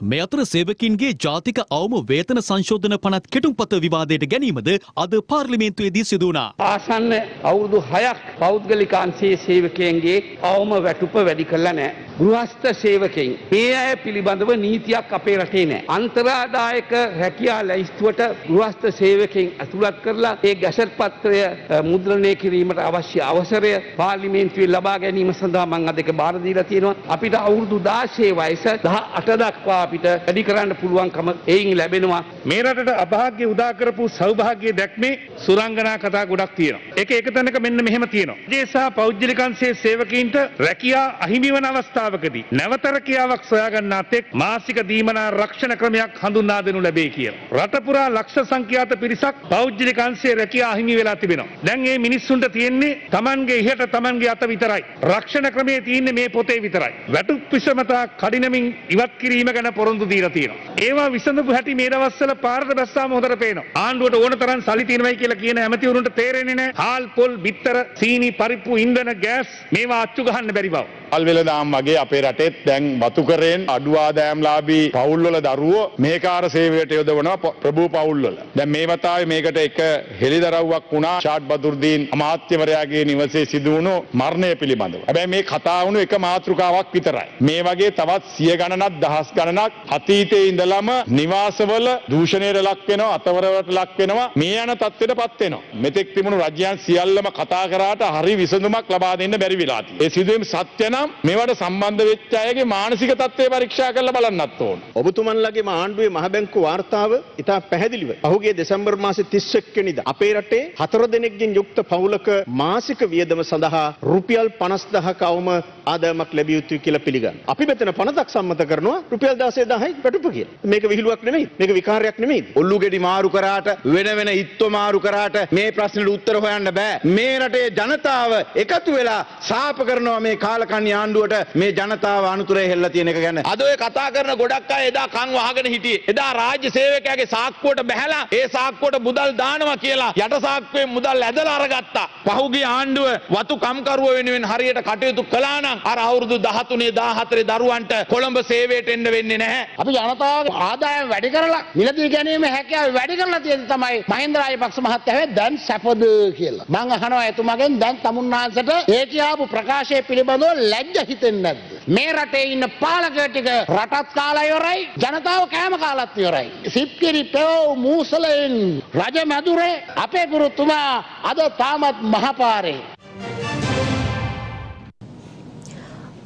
මේ අතර සේවකින්ගේ ජාතික අවම වේතන සංශෝධන පනත් කෙටුම්පත විවාදයට ගැනීමද අද පාර්ලිමේන්තුවේදී සිදු වුණා. ආසන්න අවුරුදු හයක් පෞද්ගලිකාන්සේ සේවකයන්ගේ අවම වැටුප වැඩි කරලා නෑ. ගෘහස්ත සේවකයින් මේ අය පිළිබඳව නීතියක් අපේ රටේ නෑ. අන්තරාදායක රැකියා ලැයිස්තුවට ගෘහස්ත සේවකයින් ඇතුළත් කරලා ඒ ගැසට් පත්‍රය අ, මුද්‍රණය කිරීමට අවශ්‍ය අවසරය පාර්ලිමේන්තුවේ ලබා ගැනීම සඳහා මම අද ඒක බාර දීලා තියෙනවා. අපිට අවුරුදු 16 වයස 18 දක්වා අපිට වැඩි කරන්න පුළුවන්කම එයින් ලැබෙනවා. මේ රටට අභාග්‍ය උදා කරපු සෞභාග්‍ය දැක්මේ සුරංගනා කතා ගොඩක් තියෙනවා. ඒක එක තැනක මෙන්න මෙහෙම තියෙනවා. ඒ සහ පෞද්ගලිකංශයේ සේවකීන්ට රැකියා අහිමි වන අවස්ථාවකදී නැවත රැකියාවක් සොයාගන්නා තෙක් මාසික දීමනා රක්ෂණ ක්‍රමයක් හඳුන්වා දෙනු ලැබේ කියලා. රට පුරා ලක්ෂ සංඛ්‍යාත පිරිසක් පෞද්ගලිකංශයේ රැකියා අහිමි වෙලා තිබෙනවා. දැන් මේ මිනිස්සුන්ට තියෙන්නේ Tamanගේ ඉහට Tamanගේ අත විතරයි. රක්ෂණ ක්‍රමයේ තියෙන්නේ මේ පොතේ විතරයි. වැටුප් විෂමතා කඩිනමින් ඉවත් කිරීම ගැන පොරොන්දු දීලා තියෙනවා. ඒවා විසඳපු හැටි මේ දවස්වල පාරට බැස්සාම හොඳට පේනවා. ආණ්ඩුවට ඕන තරම් සල්ලි තියෙනවයි කියලා කියන ඇමතිවරුන්ට තේරෙන්නේ නැහැ. හාල් පොල් බිත්තර සීනි පරිප්පු ඉන්ධන ගෑස් මේවා අච්චු ගහන්න බැරි බව. අල්වෙලදාම් වගේ අපේ රටෙත් දැන් වතුකරයෙන් අඩු ආදායම්ලාභී පවුල්වල දරුවෝ මේකාර සේවයට යොදවනවා ප- ප්‍රභූ පවුල්වල. දැන් මේ වතාවේ මේකට එක හෙළිදරව්වක් වුණා ෂාඩ් බදුර්දීන් අමාත්‍යවරයාගේ නිවසේ සිදු වුණු මරණය පිළිබඳව. හැබැයි මේ කතා වුණු එක මාතෘකාවක් විතරයි. මේ වගේ තවත් සිය ගණනක් දහස් ගණනක් අතීතයේ ඉඳලම නිවාසවල දූෂණයට ලක් වෙනවා අතවරවට ලක් වෙනවා මේ යන තත්ත්වයට පත් වෙනවා. මෙතෙක් තිබුණු රජයන් සියල්ලම කතා කරාට හරි විසඳුමක් ලබා දෙන්න බැරි වෙලා තියෙනවා. ඒ සිදුවීම් සත්‍ය නම් මේවට සම්බන්ධ වෙච්ච අයගේ මානසික තත්ත්වය පරීක්ෂා කරලා බලන්නත් ඕන. ඔබතුමන්ලගේ ආණ්ඩුවේ මහබැංකු වාර්තාව ඉතා පැහැදිලිව පහුගේ දෙසැම්බර් මාසේ 31 වෙනිදා අපේ රටේ හතර දෙනෙක්ගෙන් යුක්ත පවුලක මාසික වියදම සඳහා රුපියල් 50000ක අවම ආදායමක් ලැබිය යුතුයි කියලා පිළිගන්න. අපි මෙතන පනතක් සම්මත කරනවා රුපියල් 16000යි වැටුප කියලා. මේක විහිළුවක් නෙමෙයි. මේක විකාරයක් නෙමෙයි. ඔල්ලු ගෙඩි මාරු කරාට වෙන වෙන ඉත්තු මාරු කරාට මේ ප්‍රශ්නෙට උත්තර හොයන්න බෑ. මේ රටේ ජනතාව එකතු වෙලා සාප කරනවා මේ කාලකන්ණි ආණ්ඩුවට මේ ජනතාව අනුතරේ හෙල්ල තියෙන එක ගැන. අද ඔය කතා කරන ගොඩක් අය එදා කන් වහගෙන හිටියේ. එදා රාජ්‍ය සේවකයාගේ සාක්කුවට බැහැලා ඒ සාක්කුවට මුදල් දානවා කියලා යට සාක්කුවේ මුදල් ඇදලා අරගත්තා. පහුගේ ආණ්ඩුව වතු කම්කරුව වෙනුවෙන් හරියට කටයුතු කළා නම් අර අවුරුදු 13 14 දරුවන්ට කොළඹ සේවයට එන්න වෙන්නේ නැහැ. අපි ජනතාවගේ ආදායම වැඩි කරලා මිලදී ගැනීම හැකියාව වැඩි කරලා තියෙන තමයි මහින්ද රාජපක්ෂ මහත්තයා හැබැයි දැන් සැපද කියලා. මම අහනවා එතුමාගෙන් දැන් තමුන්නාන්සට ඒ කියාපු ප්‍රකාශය පිළිබඳව ලැජ්ජ හිතෙන්නේ නැද්ද? මේ රටේ ඉන්න පාලකයෝ ටික රටත් කාලා ඉවරයි ජනතාව කෑම කාලත් ඉවරයි. සිප්කිරි පෙව් මූසලෙන් රජ මැදුරේ අපේ ගුරුතුමා අද තාමත් මහපාරේ.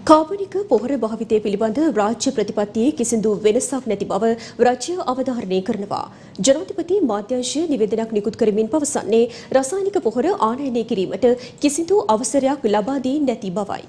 කාබනික පොහොර භාවිතය පිළිබඳ රාජ්‍ය ප්‍රතිපත්තියේ කිසිදු වෙනසක් නැති බව රජය අවධාරණය කරනවා. ජනාධිපති මාධ්‍යංශය නිවේදනයක් නිකුත් කරමින් පවසන්නේ රසායනික පොහොර ආනයනය කිරීමට කිසිදු අවසරයක් ලබා දී නැති බවයි.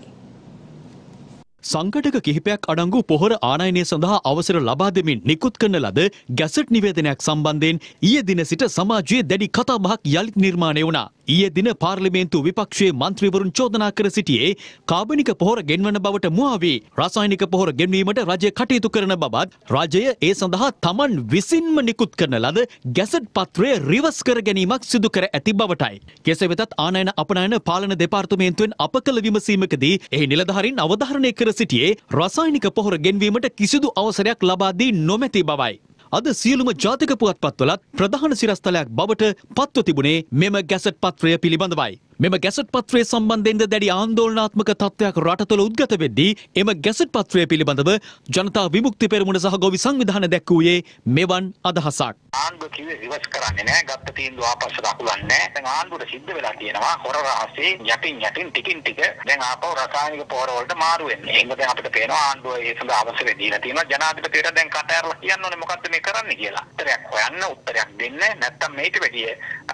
සංකටක කිහිපයක් අඩංගු පොහොර ආනයනය සඳහා අවසර ලබා දෙමින් නිකුත් කරන ලද ගැසට් නිවේදනයක් සම්බන්ධයෙන් ඊයේ දින සිට සමාජයේ දැඩි කතාබහක් යළිත් නිර්මාණය වුණා. ඊයේ දින පාර්ලිමේන්තු විපක්ෂයේ මන්ත්‍රීවරුන් චෝදනා කර සිටියේ කාබනික පොහොර ගෙන්වන බවට මුවා වී රසායනික පොහොර ගෙන්වීමට රජය කටයුතු කරන බවත් රජය ඒ සඳහා තමන් විසින්ම නිකුත් කරන ලද ගැසට් පත්‍රය රිවස් කර ගැනීමක් සිදු කර ඇති බවටයි. කෙසේ වෙතත් ආනයන අපනයන පාලන දෙපාර්තමේන්තුවෙන් අප කළ විමසීමකදී එහි නිලධාරීන් අවධාරණය කර සිටියේ රසායනික පොහොර ගෙන්වීමට කිසිදු අවසරයක් ලබා දී නොමැති බවයි. අද සියලුම ජාතික පුවත්පත්වලත් ප්‍රධාන සිරස්තලයක් බවට පත්ව තිබුණේ මෙම ගැසට් පත්‍රය පිළිබඳවයි. මෙම ගැසට් පත්‍රය සම්බන්ධයෙන්ද දැඩි ආන්දෝලනාත්මක තත්ත්වයක් රට තුළ උද්ගත වෙද්දී එම ගැසට් පත්‍රය පිළිබඳව ජනතා විමුක්ති පෙරමුණ සහ ගොවි සංවිධාන දැක්වූයේ මෙවන් අදහසක්. ආණ්ඩුව කිව්වේ රිවර්ස් කරන්නේ නැහැ. ගත්ත තීන්දුව ආපස්සට අකුලන්නේ නැහැ. දැන් ආණ්ඩුවට සිද්ධ වෙලා තියෙනවා හොර රහසේ යටින් යටින් ටිකින් ටික දැන් ආපහු රසායනික පොහොර වලට මාරු වෙන්නේ. එහෙනම් දැන් අපිට පේනවා ආණ්ඩුව ඒ සඳහා අවසරය දීලා තියෙනවා. ජනාධිපතියට දැන් කට ඇරලා කියන්න ඕනේ මොකද්ද මේ කරන්නේ කියලා. උත්තරයක් හොයන්න උත්තරයක් දෙන්න නැත්තම් මේට වැඩිය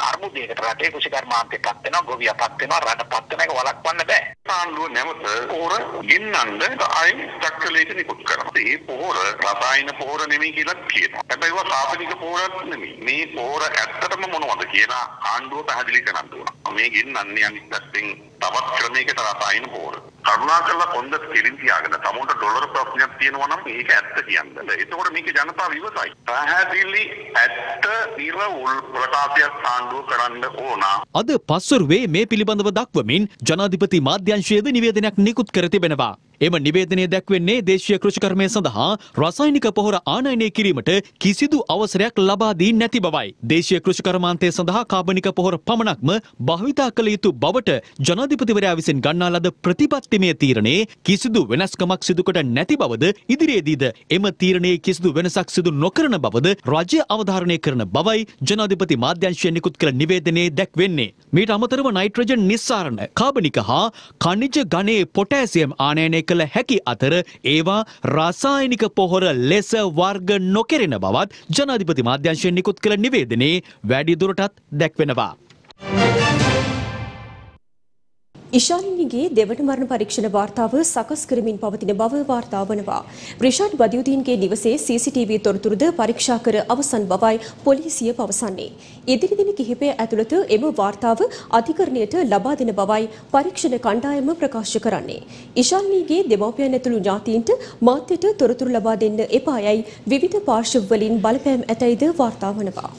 අර්බුදයකට රටේ කුෂිකර්මාන්තේ පත් වෙනවා, ගොවියා පත් වෙනවා, රට පත් වෙන එක වළක්වන්න බෑ. ආණ්ඩුව නැවත පොහොර ගෙන්නන්න ආයි තක්කලේට නිකුත් කරනවා. ඒ පොහොර රසායන පොහොර නෙමෙයි කියලා කියනවා. හැබැයි ඒවා කාබනික පොහොරක් නෙමෙයි. මේ පොහොර ඇත්තටම මොනවද කියලා ආණ්ඩුව පැහැදිලි කරන්න ඕන. මේ ගෙන්නන්නේ අනිත් පැත්තෙන් තවත් ක්‍රමයකට රසායන පොහොර. කරුණාකරලා කොන්ද කෙලින් තියාගෙන තමුන්ට ඩොලර් ප්‍රශ්නයක් තියෙනවා නම් මේක ඇත්ත කියන්න. එතකොට මේක ජනතාව ඉවසයි. පැහැදිලි ඇත්ත නිර්වුල් ප්‍රකාශයක් ආණ්ඩුව කරන්න ඕන. අද පස්වරුවේ මේ පිළිබඳව දක්වමින් ජනාධිපති මාධ්‍යංශයේද නිවේදනයක් නිකුත් කර තිබෙනවා. එම නිවේදනය දැක්වෙන්නේ දේශීය කෘෂිකර්මය සඳහා රසායනික පොහොර ආනයනය කිරීමට කිසිදු අවසරයක් ලබා දී නැති බවයි. දේශීය කෘෂිකර්මාන්තය සඳහා කාබනික පොහොර පමණක්ම භාවිතා කළ යුතු බවට ජනාධිපතිවරයා විසින් ගන්නා ලද ප්‍රතිපත්තිමය තීරණයේ කිසිදු වෙනස්කමක් සිදුකොට නැති බවද ඉදිරියේදීද එම තීරණයේ කිසිදු වෙනසක් සිදු නොකරන බවද රජය අවධාරණය කරන බවයි ජනාධිපති මාධ්‍යංශය නිකුත් කළ නිවේදනයේ දැක්වෙන්නේ. මීට අමතරව නයිට්‍රජන් නිස්සාරණ කාබනික හා කනිජ ගණයේ පොටෑසියම් ආනයනය කළ හැකි අතර ඒවා රසායනික පොහොර ලෙස වර්ග නොකෙරෙන බවත් ජනාධිපති මාධ්‍යංශයෙන් නිකුත් කළ නිවේදනයේ වැඩිදුරටත් දැක්වෙනවා. ඉශාලිනිගේ දෙවන මරණ පරීක්ෂණ වාර්තාව සකස් කරමින් පවතින බව වාර්තා වනවා. රිෂාඩ් බදියුදීන්ගේ නිවසේ CCTV තොරතුරුද පරීක්ෂා කර අවසන් බවයි පොලිසිය පවසන්නේ. ඉදිරි දින කිහිපය ඇතුළත එම වාර්තාව අධිකරණයට ලබා දෙන බවයි පරීක්ෂණ කණ්ඩායම ප්‍රකාශ කරන්නේ. ඉශාලිනිගේ දෙමව්පියන් ඇතුළු ඥාතීන්ට මාධ්‍යට තොරතුරු ලබා දෙන්න එපායයි විවිධ පාර්ශවවලින් බලපෑම් ඇතැයිද වාර්තා වනවා.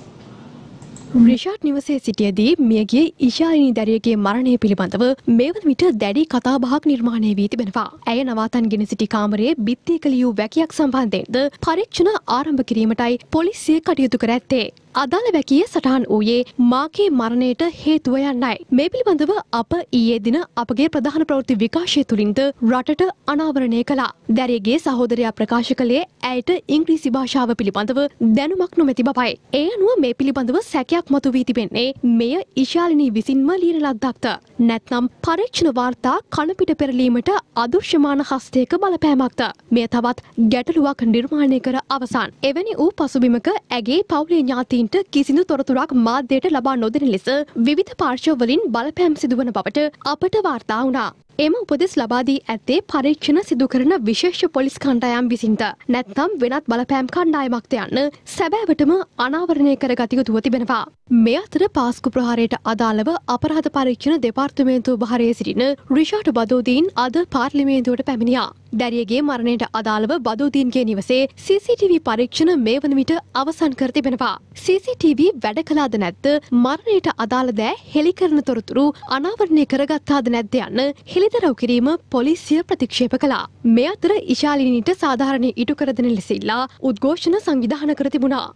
රිෂාඩ් නිවසේ සිටියදී මියගිය ඉශාලිනී දැරියගේ මරණය පිළිබඳව මෙවන විට දැඩි කතාබහක් නිර්මාණය වී තිබෙනවා. ඇය නවාතන්ගෙන සිටි කාමරයේ බිත්තිය කළියූ වැකියක් සම්බන්ධයෙන්ද පරීක්ෂණ ආරම්භ කිරීමටයි පොලිසිය කටයුතු කර ඇත්තේ. අදාළ වැකිය සටහන් වූයේ මාගේ මරණයට හේතුව යන්නයි. මේ පිළිබඳව අප ඊයේ දින අපගේ ප්‍රධාන ප්‍රවෘත්ති විකාශය තුළින්ද රටට අනාවරණය කළා. දැරියගේ සහෝදරයා ප්‍රකාශ කළේ ඇයට ඉංග්‍රීසි භාෂාව පිළිබඳව දැනුමක් නොමැති බවයි. ඒ අනුව මේ පිළිබඳව සැකයක් මතු වී තිබෙන්නේ මෙය ඉශාලිනී විසින්ම ලියන ලද්දක්ද. නැත්නම් පරීක්ෂණ වාර්තා කණපිට පෙරලීමට අදෘශ්‍යමාන හස්තයක බලපෑමක්ද. මෙය තවත් ගැටලුවක් නිර්මාණය කර අවසන්. එවැනි වූ පසුබිමක ඇගේ පවුලේ ඥාති ට කිසිදු තොරතුරක් මාධ්‍යයට ලබා නොදෙන ලෙස විවිධ පාර්ශවවලින් බලපෑම් සිදුවන බවට අපට වාර්තා වුණා. එම උපදෙස් ලබා දී ඇත්තේ පරීක්ෂණ සිදු කරන විශේෂ පොලිස් කණ්ඩායම් විසින්ට නැත්නම් වෙනත් බලපෑම් කණ්ඩායමක්ද යන්න සැබෑවටම අනාවරණය කර ගත යුතුව තිබෙනවා. මේ අතර පාස්කු ප්‍රහාරයට අදාළව අපරාධ පරීක්ෂණ දෙපාර්තමේන්තුව භාරයේ සිටින රිෂාඩ් බදෝදීන් අද පාර්ලිමේන්තුවට පැමිණියා. දැරියගේ මරණයට අදාළව බදෝදීන්ගේ නිවසේ CCTV පරීක්ෂණ මේ වන විට අවසන් කර තිබෙනවා. CCTV වැඩ කළාද නැද්ද මරණයට අදාළ දෑ හෙළි කරන තොරතුරු අනාවරණය කරගත්තාද නැද්ද යන්න හෙළිදරව් කිරීම පොලිසිය ප්‍රතික්ෂේප කළා. මේ අතර ඉශාලිනීට සාධාරණ ඉටු කර දෙන ලෙස ඉල්ලා උද්ඝෝෂණ සංවිධාන කර තිබුණා.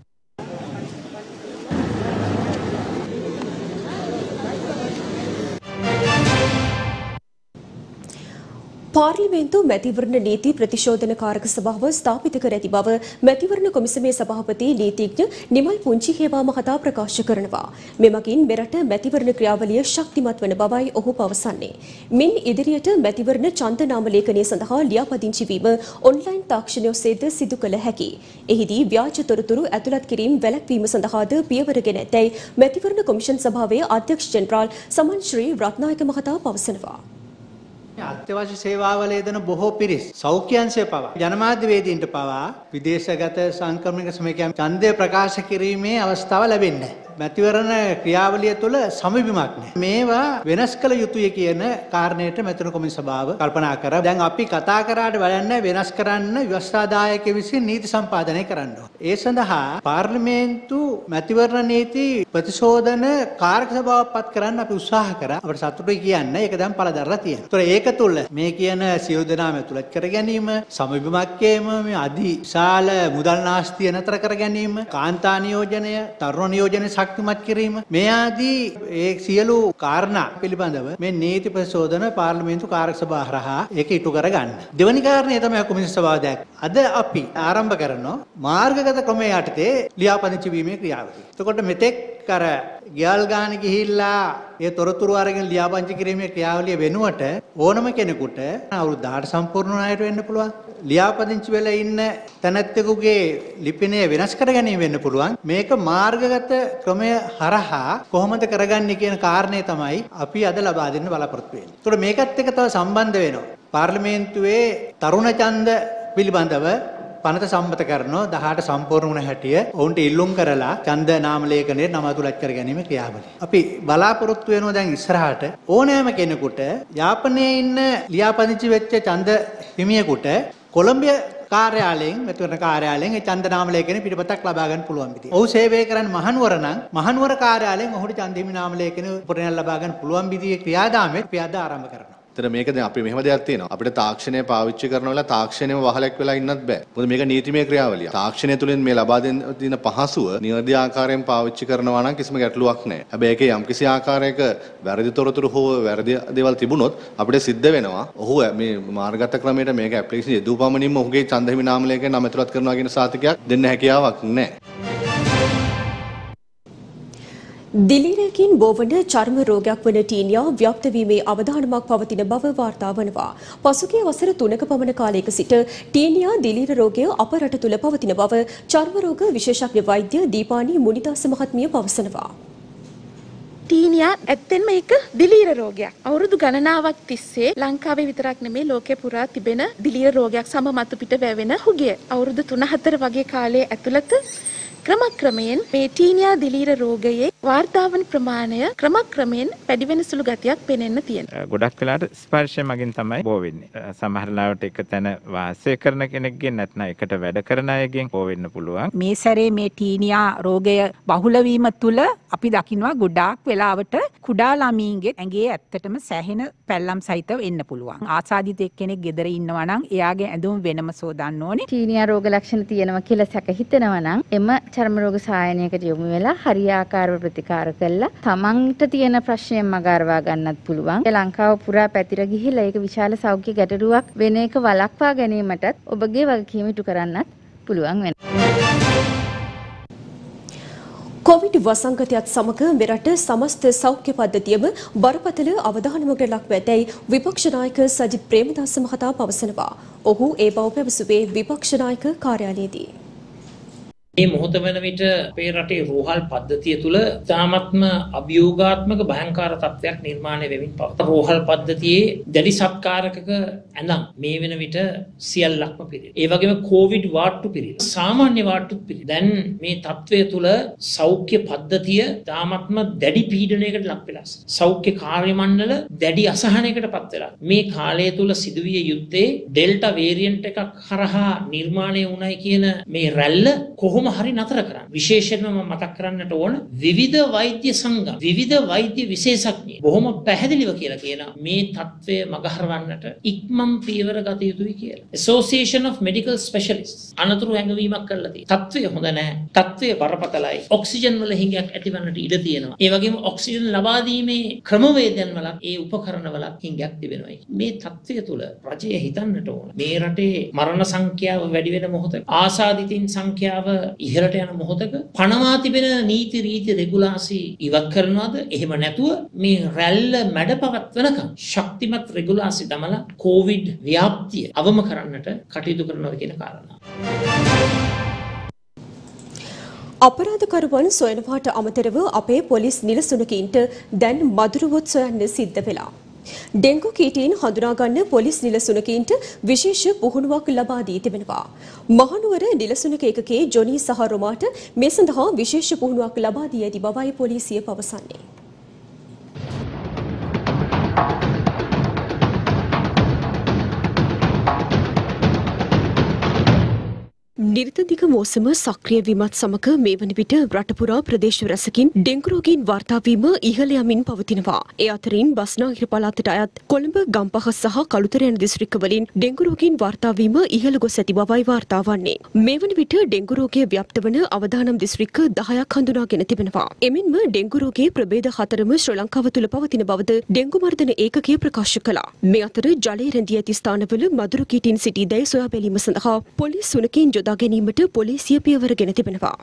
පාර්ලිමේන්තු මැතිවරණ නීති ප්‍රතිශෝධන කාරක සභාව ස්ථාපිත කර ඇති බව මැතිවරණ කොමිසමේ සභාපති නීතිඥ නිමල් පුංචි හේවා මහතා ප්‍රකාශ කරනවා. මෙමගින් මෙරට මැතිවරණ ක්‍රියාවලිය ශක්තිමත් වන බවයි ඔහු පවසන්නේ. මින් ඉදිරියට මැතිවරණ ඡන්ද නාම ලේඛනය සඳහා ලියාපදිංචි වීම ඔන්ලයින් තාක්ෂණය ඔස්සේද සිදු කළ හැකි. එහිදී ව්‍යාජ තොරතුරු ඇතුළත් කිරීම වැළැක්වීම සඳහාද පියවරගෙන ඇතැයි මැතිවරණ කොමිෂන් සභාවේ අධ්‍යක්ෂ ජෙනරාල් සමන් ශ්‍රී රත්නායක මහතා පවසනවා. අත්‍යවශ්‍ය සේවාවල යෙදෙන බොහෝ පිරිස් සෞඛ්‍යංශය පවා ජනමාධ්‍යවේදීන්ට පවා විදේශගත සංක්‍රමණික සමයකයන් ඡන්දය ප්‍රකාශ කිරීමේ අවස්ථාව ලැබෙන්නේ නැහැ. මැතිවරණ ක්‍රියාවලිය තුළ සමබිමක් නැහැ. මේවා වෙනස් කළ යුතුය කියන කාරණයට මෙතන කොමිසම සභාව කල්පනා කරා. දැන් අපි කතා කරාට වැඩන්නේ වෙනස් කරන්න ව්‍යවස්ථාදායක විසින් නීති සම්පාදනය කරන්න ඕන. ඒ සඳහා පාර්ලිමේන්තු මැතිවරණ නීති ප්‍රතිශෝධන කාරක සභාවක් පත් කරන්න අපි උත්සාහ කරා. අපිට සතුටුයි කියන්න ඒක දැන් පළදරලා තියෙනවා. ඒතර ඒක තුළ මේ කියන සියලු දෙනාම ඇතුළත් කර ගැනීම, සමබිමක්කේම මේ අධි විශාල මුදල් නාස්තිය නතර කර ගැනීම, කාන්තා නියෝජනය, තරුණ නියෝජනය ශක්තිමත් කිරීම මේ ආදී ඒ සියලු කාරණා පිළිබඳව මේ නීති ප්‍රශෝධන පාර්ලිමේන්තු කාර්ය සභාව හරහා ඒක ඉටු කරගන්න. දෙවැනි කාරණේ තමයි කොමිසම සභාව දැක්. අද අපි ආරම්භ කරනවා මාර්ගගත ක්‍රමයේ යටතේ ලියාපදිංචි වීමේ ක්‍රියාවලිය. එතකොට මෙතෙක් අර ගියල් ගාන ගිහිල්ලා ඒ තොරතුරු අරගෙන ලියාපදිංචි කිරීමේ ක්‍රියාවලිය වෙනුවට ඕනම කෙනෙකුට අවුරුදු 18 සම්පූර්ණ වුණායට වෙන්න පුළුවන්. ලියාපදිංචි වෙලා ඉන්න තැනැත්තෙකුගේ ලිපිනය වෙනස් කර ගැනීම වෙන්න පුළුවන්. මේක මාර්ගගත ක්‍රමය හරහා කොහොමද කරගන්නේ කියන කාරණේ තමයි අපි අද ලබා දෙන්න බලාපොරොත්තු වෙන්නේ. ඒතකොට මේකත් එක්ක තව සම්බන්ධ වෙනවා. පාර්ලිමේන්තුවේ තරුණ ඡන්ද පිළිබඳව පනත සම්මත කරනවා 18 සම්පූර්ණ වුණ හැටිය ඔවුන්ට ඉල්ලුම් කරලා ඡන්ද නාම ලේඛනයේ නම අතුලත් කර ගැනීම ක්‍රියාවලිය. අපි බලාපොරොත්තු වෙනවා දැන් ඉස්සරහට ඕනෑම කෙනෙකුට යාපනයේ ඉන්න ලියාපදිංචි වෙච්ච ඡන්ද හිමියෙකුට කොළඹ කාර්යාලයෙන් මෙතුන කාර්යාලයෙන් ඒ ඡන්ද නාම ලේඛන පිටපතක් ලබා ගන්න පුළුවන් විදිය. ඔහු සේවය කරන්නේ මහනුවර නම් මහනුවර කාර්යාලයෙන් ඔහුට ඡන්ද හිමි නාම ලේඛන උපරිණම් ලබා ගන්න පුළුවන් විදියේ ක්‍රියාදාමයේ අපි අද ආරම්භ කරනවා. එතන මේක දැන් අපි මෙහෙම දෙයක් තියෙනවා. අපිට තාක්ෂණය පාවිච්චි කරන වෙලාව තාක්ෂණයම වහලක් වෙලා ඉන්නත් බෑ. මොකද මේක නීතිමය ක්‍රියාවලිය. තාක්ෂණය තුළින් මේ ලබා දෙන දින පහසුව නිවැරදි ආකාරයෙන් පාවිච්චි කරනවා නම් කිසිම ගැටලුවක් නැහැ. හැබැයි ඒකේ යම්කිසි ආකාරයක වැරදි තොරතුරු හෝ වැරදි දේවල් තිබුණොත් අපිට සිද්ධ වෙනවා. ඔහු මේ මාර්ගගත ක්‍රමයට මේක ඇප්ලිකේෂන් යෙදුවපමණින්ම ඔහුගේ ඡන්දහිමි නාම ලේඛන නම ඇතුළත් කරනවා කියන සාතිකයක් දෙන්න හැකියාවක් නැහැ. දිලීරයකින් බෝවන චර්ම රෝගයක් වන ටීනියා ව්‍යාප්ත වීමේ අවධානමක් පවතින බව වාර්තා වනවා. පසුගිය වසර 3ක පමණ කාලයක සිට ටීනියා දිලීර රෝගය අප රට තුල පවතින බව චර්ම රෝග විශේෂඥ වෛද්‍ය දීපානි මුනිදාස මහත්මිය පවසනවා. ටීනියා ඇත්තෙන්ම ඒක දිලීර රෝගයක්. අවුරුදු ගණනාවක් තිස්සේ ලංකාවේ විතරක් නෙමේ ලෝකේ පුරා තිබෙන දිලීර රෝගයක් සම මතු පිට වැවෙන හුගිය. අවුරුදු 3-4 වගේ කාලයේ ඇතුළත ක්‍රමක්‍රමයෙන් මේ ටීනියා දිලීර රෝගයේ වාර්තාවන ප්‍රමාණය ක්‍රමක්‍රමයෙන් වැඩි වෙන සුළු ගතියක් පෙනෙන්න තියෙනවා. ගොඩක් වෙලාට ස්පර්ශය මගින් තමයි බෝ වෙන්නේ. සමහර ලාවට එක තැන වාසය කරන කෙනෙක්ගෙන් නැත්නම් එකට වැඩ කරන අයගෙන් බෝ වෙන්න පුළුවන්. මේ සැරේ මේ ටීනියා රෝගය බහුල වීම තුල අපි දකිනවා ගොඩාක් වෙලාවට කුඩා ළමීන්ගේ ඇඟේ ඇත්තටම සැහෙන පැල්ලම් සහිතව එන්න පුළුවන්. ආසාදිතෙක් කෙනෙක් ගෙදර ඉන්නවා නම් එයාගේ ඇඳුම් වෙනම සෝදන්න ඕනේ. ටීනියා රෝග ලක්ෂණ තියෙනවා කියලා සැක හිතෙනවා නම් එම චර්ම රෝග සායනයකට යොමු වෙලා හරියාකාරව ප්‍රතිකාර කළා තමන්ට තියෙන ප්‍රශ්නයෙන් මගහරවා ගන්නත් පුළුවන්. ඒ ලංකාව පුරා පැතිර ගිහිලා ඒක විශාල සෞඛ්‍ය ගැටලුවක් වෙන එක වළක්වා ගැනීමටත් ඔබගේ වගකීම ඉටු කරන්නත් පුළුවන් වෙනවා. කොවිඩ් වසංගතයත් සමග මෙරට සමස්ත සෞඛ්‍ය පද්ධතියම බරපතල අවධානමකට ලක් ඇතැයි විපක්ෂ නායක සජිත් ප්‍රේමදාස මහතා පවසනවා. ඔහු ඒ බව පැවසුවේ විපක්ෂ නායක කාර්යාලයේදී. මේ මොහොත වන විට අපේ රටේ රෝහල් පද්ධතිය තුළ තාමත්ම අභියෝගාත්මක භයංකාර තත්ත්වයක් නිර්මාණය වෙමින් පවත. රෝහල් පද්ධතියේ දැඩි සත්කාරකක ඇඳම් මේ වෙන විට සියල්ලක්ම පිරි. ඒ වගේම කෝවිඩ් වාට්ටු පිරි. සාමාන්‍ය වාට්ටුත් පිරි. දැන් මේ තත්ත්වය තුළ සෞඛ්‍ය පද්ධතිය තාමත්ම දැඩි පීඩනයකට ලක් වෙලා. සෞඛ්‍ය කාර්ය මණ්ඩල දැඩි අසහනයකට පත් වෙලා. මේ කාලය තුළ සිදුවිය යුත්තේ ඩෙල්ටා වේරියන්ට් එකක් හරහා නිර්මාණය වුණයි කියන මේ රැල්ල කොහොම කොහොම හරි නතර කරන්න. විශේෂයෙන්ම මම මතක් කරන්නට ඕන විවිධ වෛද්‍ය සංගම්, විවිධ වෛද්‍ය විශේෂඥ බොහොම පැහැදිලිව කියලා කියන මේ తත්වය මගහරවන්නට ඉක්මම් පීවර ගත යුතුයි කියලා. Association of Medical Specialists අනතුරු හැඟවීමක් කරලා තියෙනවා. తත්වය හොඳ නැහැ. తත්වය බරපතලයි. ඔක්සිජන් වල හිඟයක් ඇතිවන්නට ඉඩ තියෙනවා. ඒ වගේම ඔක්සිජන් ලබා දීමේ ක්‍රමවේදයන් වලත් ඒ උපකරණ වලත් හිඟයක් තිබෙනවායි. මේ తත්වය තුල රජය හිතන්නට ඕන. මේ රටේ මරණ සංඛ්‍යාව වැඩි වෙන මොහොතේ ආසාදිතින් සංඛ්‍යාව ඉහළට යන මොහොතක පනවා තිබෙන නීති රීති රෙගුලාසි ඉවත් කරනවාද එහෙම නැතුව මේ රැල්ල මැඩ පවත්වනකම් ශක්තිමත් රෙගුලාසි දමලා කෝවිඩ් ව්‍යාප්තිය අවම කරන්නට කටයුතු කරනවා කියන කාරණා. අපරාධකරුවන් සොයනවාට අමතරව අපේ පොලිස් නිලසුනකින්ට දැන් මදුරුවොත් සොයන්න සිද්ධ වෙලා. ඩෙංගු කීටීන් හඳුනාගන්න පොලිස් නිලසුනකින්ට විශේෂ පුහුණුවක් ලබා දී තිබෙනවා. මහනුවර නිලසුනක ඒකකයේ ජොනී සහ රොමාට මේ සඳහා විශේෂ පුහුණුවක් ලබා දී ඇති බවයි පොලිසිය පවසන්නේ. නිර්තදික මෝසම සක්‍රිය වීමත් සමග මේ වන විට රටපුරා ප්‍රදේශ රැසකින් ඩෙංගු රෝගීන් වාර්තා වීම ඉහළ යමින් පවතිනවා. ඒ අතරින් බස්නාහිර පළාතට අයත් කොළඹ ගම්පහ සහ කළුතර යන දිස්ත්‍රික්කවලින් ඩෙංගු රෝගීන් වාර්තා වීම ඉහළ ගොස් ඇති බවයි වාර්තා වන්නේ. මේ වන විට ඩෙංගු රෝගය ව්‍යාප්ත වන අවදානම් දිස්ත්‍රික්ක 10ක් හඳුනාගෙන තිබෙනවා. එමෙන්ම ඩෙංගු රෝගයේ ප්‍රභේද හතරම ශ්‍රී ලංකාව තුළ පවතින බවද ඩෙංගු මර්ධන ඒකකය ප්‍රකාශ කළා. මේ අතර ජලය රැඳී ඇති ස්ථානවල මදුරු කීටින් සිටි දැයි සොයා බැලීම සඳහා පොලිස් සුනකින් යොදා ගැනීමට පොලිසිය පියවර ගෙන තිබෙනවා.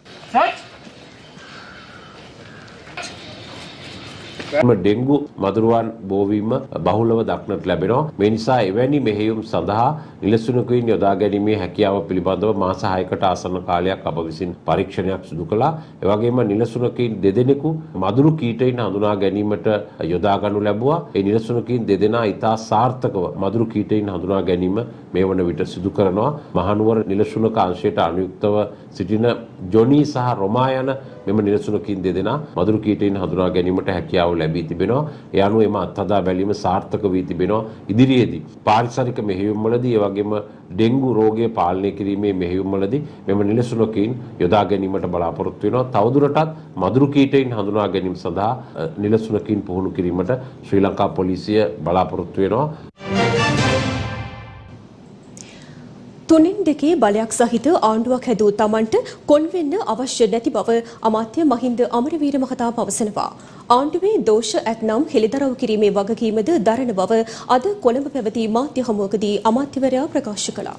ඩෙංගු මදුරුවන් බෝවීම බහුලව දක්නට ලැබෙනවා. මේ නිසා එවැනි මෙහෙයුම් සඳහා නිලසුනකින් යොදා ගැනීමේ හැකියාව පිළිබඳව මාස 6කට ආසන්න කාලයක් අප විසින් පරීක්ෂණයක් සිදු කළා. ඒ වගේම නිලසුනකින් දෙදෙනෙකු මදුරු කීටයින් හඳුනා ගැනීමට යොදා ගනු ලැබුවා. ඒ නිලසුනකින් දෙදෙනා ඉතා සාර්ථකව මදුරු කීටයින් හඳුනා ගැනීම මේ වන විට සිදු කරනවා. මහනුවර නිලසුනක අංශයට අනුයුක්තව සිටින ජොනී සහ රොමා යන මෙම නිලසුනකින් දෙදෙනා මදුරු කීටයින් හඳුනා ගැනීමට හැකියාව ලැබී තිබෙනවා. ඒ අනුව එම අත්හදා බැලීම සාර්ථක වී තිබෙනවා. ඉදිරියේදී පාරිසරික මෙහෙයුම්වලදී ඒ වගේම ඩෙංගු රෝගය පාලනය කිරීමේ මෙහෙයුම්වලදී මෙම නිලසුනකින් යොදා ගැනීමට බලාපොරොත්තු වෙනවා. තවදුරටත් මදුරු කීටයින් හඳුනා ගැනීම සඳහා නිලසුනකින් පුහුණු කිරීමට ශ්‍රී ලංකා පොලිසිය බලාපොරොත්තු වෙනවා. තුනෙන් දෙකේ බලයක් සහිත ආණ්ඩුවක් හැදූ තමන්ට කොන් වෙන්න අවශ්‍ය නැති බව අමාත්‍ය මහින්ද අමරවීර මහතා පවසනවා. ආණ්ඩුවේ දෝෂ ඇත්නම් හෙළිදරව් කිරීමේ වගකීමද දරන බව අද කොළඹ පැවති මාධ්‍ය හමුවකදී අමාත්‍යවරයා ප්‍රකාශ කළා.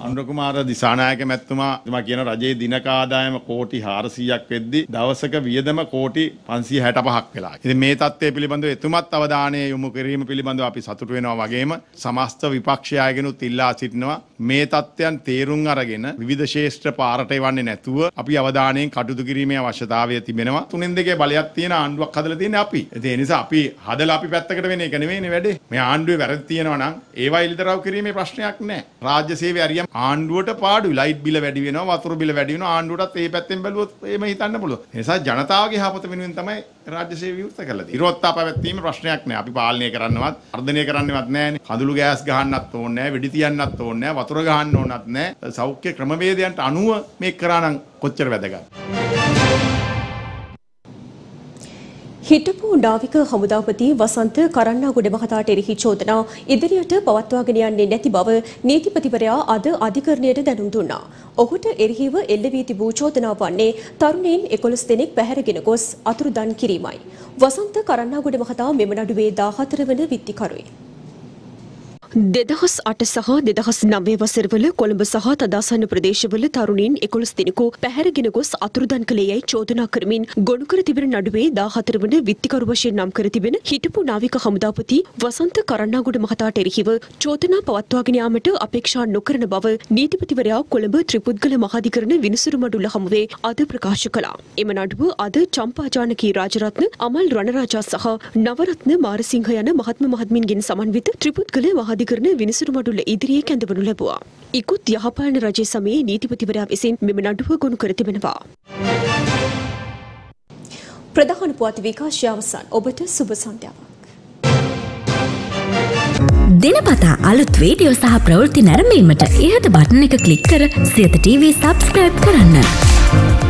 අනුරකුමාර දිසානායක මැතිතුමා තුමා කියන රජයේ දිනක ආදායම කෝටි 400ක් වෙද්දි දවසක වියදම කෝටි 565ක් වෙලා. ඉතින් මේ தත්ත්වය පිළිබඳව එතුමත් අවධානය යොමු කිරීම පිළිබඳව අපි සතුටු වෙනවා වගේම සමස්ත විපක්ෂයාගෙනුත් ඉල්ලා සිටිනවා මේ தත්ත්වයන් තේරුම් අරගෙන විවිධ ශේෂ්ත්‍ර පාරට එවන්නේ නැතුව අපි අවධානයෙන් කටයුතු කිරීමේ අවශ්‍යතාවය තිබෙනවා. තුනෙන් දෙකේ බලයක් තියෙන ආණ්ඩුවක් හදලා තියෙන්නේ අපි. ඒ නිසා අපි හදලා අපි පැත්තකට වෙන එක නෙවෙයිනේ වැඩේ. මේ ආණ්ඩුවේ වැරදි තියෙනවා නම් ඒවා ඉලිතරව් කිරීමේ ප්‍රශ්නයක් නැහැ. රාජ්‍ය සේවය අරියම් ආණ්ඩුවට පාඩුයි ලයිට් බිල වැඩි වෙනවා වතුර බිල වැඩි වෙනවා ආණ්ඩුවටත් ඒ පැත්තෙන් බැලුවොත් එහෙම හිතන්න පුළුවන්. ඒ නිසා ජනතාවගේ යහපත වෙනුවෙන් තමයි රාජ්‍ය සේවය විවෘත කරලා තියෙන්නේ. විරෝධතා පැවැත්වීම ප්‍රශ්නයක් නෑ. අපි පාලනය කරන්නවත් වර්ධනය කරන්නවත් නෑනේ. කඳුළු ගෑස් ගහන්නත් ඕනේ නෑ, වෙඩි තියන්නත් ඕනේ නෑ, වතුර ගහන්න ඕනත් නෑ. සෞඛ්‍ය ක්‍රමවේදයන්ට අනුව මේක කරා නම් කොච්චර වැදගත්. හිටපු නාවික හමුදාපති වසන්ත කරන්නාගොඩ මහතාට එරෙහි චෝදනා ඉදිරියට පවත්වාගෙන යන්නේ නැති බව නීතිපතිවරයා අද අධිකරණයට දැනුම් දුන්නා. ඔහුට එරෙහිව එල්ල වී තිබූ චෝදනාව වන්නේ තරුණයින් 11 දෙනෙක් පැහැරගෙන ගොස් අතුරුදන් කිරීමයි. වසන්ත කරන්නාගොඩ මහතා මෙම නඩුවේ 14 වන විත්තිකරුයි. දෙදහස් අට සහ දෙදහස් නවය වසරවල කොළඹ සහ තදාසන්න ප්‍රදේශවල තරුණින් එකොළොස් දෙනෙකු පැහැරගෙන ගොස් අතුරුදන් කළේ යැයි චෝදනා කරමින් ගොනු කර තිබෙන නඩුවේ දාහතර වන විත්තිකරු වශයෙන් නම් කර තිබෙන හිටපු නාවික හමුදාපති වසන්ත කරන්නාගොඩ මහතාට එරෙහිව චෝදනා පවත්වාගෙන යාමට අපේක්ෂා නොකරන බව නීතිපතිවරයා කොළඹ ත්‍රිපුද්ගල මහාධිකරණ විනිසුරු මඩුල්ල හමුවේ අද ප්‍රකාශ කළා. එම නඩුව අද චම්පාජානකී රාජරත්න අමල් රණරාජා සහ නවරත්න මාරසිංහ යන මහත්ම මහත්මින්ගෙන් සමන්විත ත්‍රිපුද්ගල මහාධිකරණ විනිසුරු මඩුල්ල ඉදිරියේ කැඳවනු ලැබුවා. ඉකුත් යහපාලන රජය සමයේ නීතිපතිවරයා විසින් මෙම නඩුව ගොනු කර තිබෙනවා. ප්‍රධාන පුවත් විකාශය අවසන් ඔබට සුබ සන්ධ්‍යාවක්. දෙනපතා අලුත් වීඩියෝ සහ ප්‍රවෘත්ති නැරඹීමට ඉහත බටන එක ක්ලික් කර සියත TV සබස්ක්‍රයිබ් කරන්න.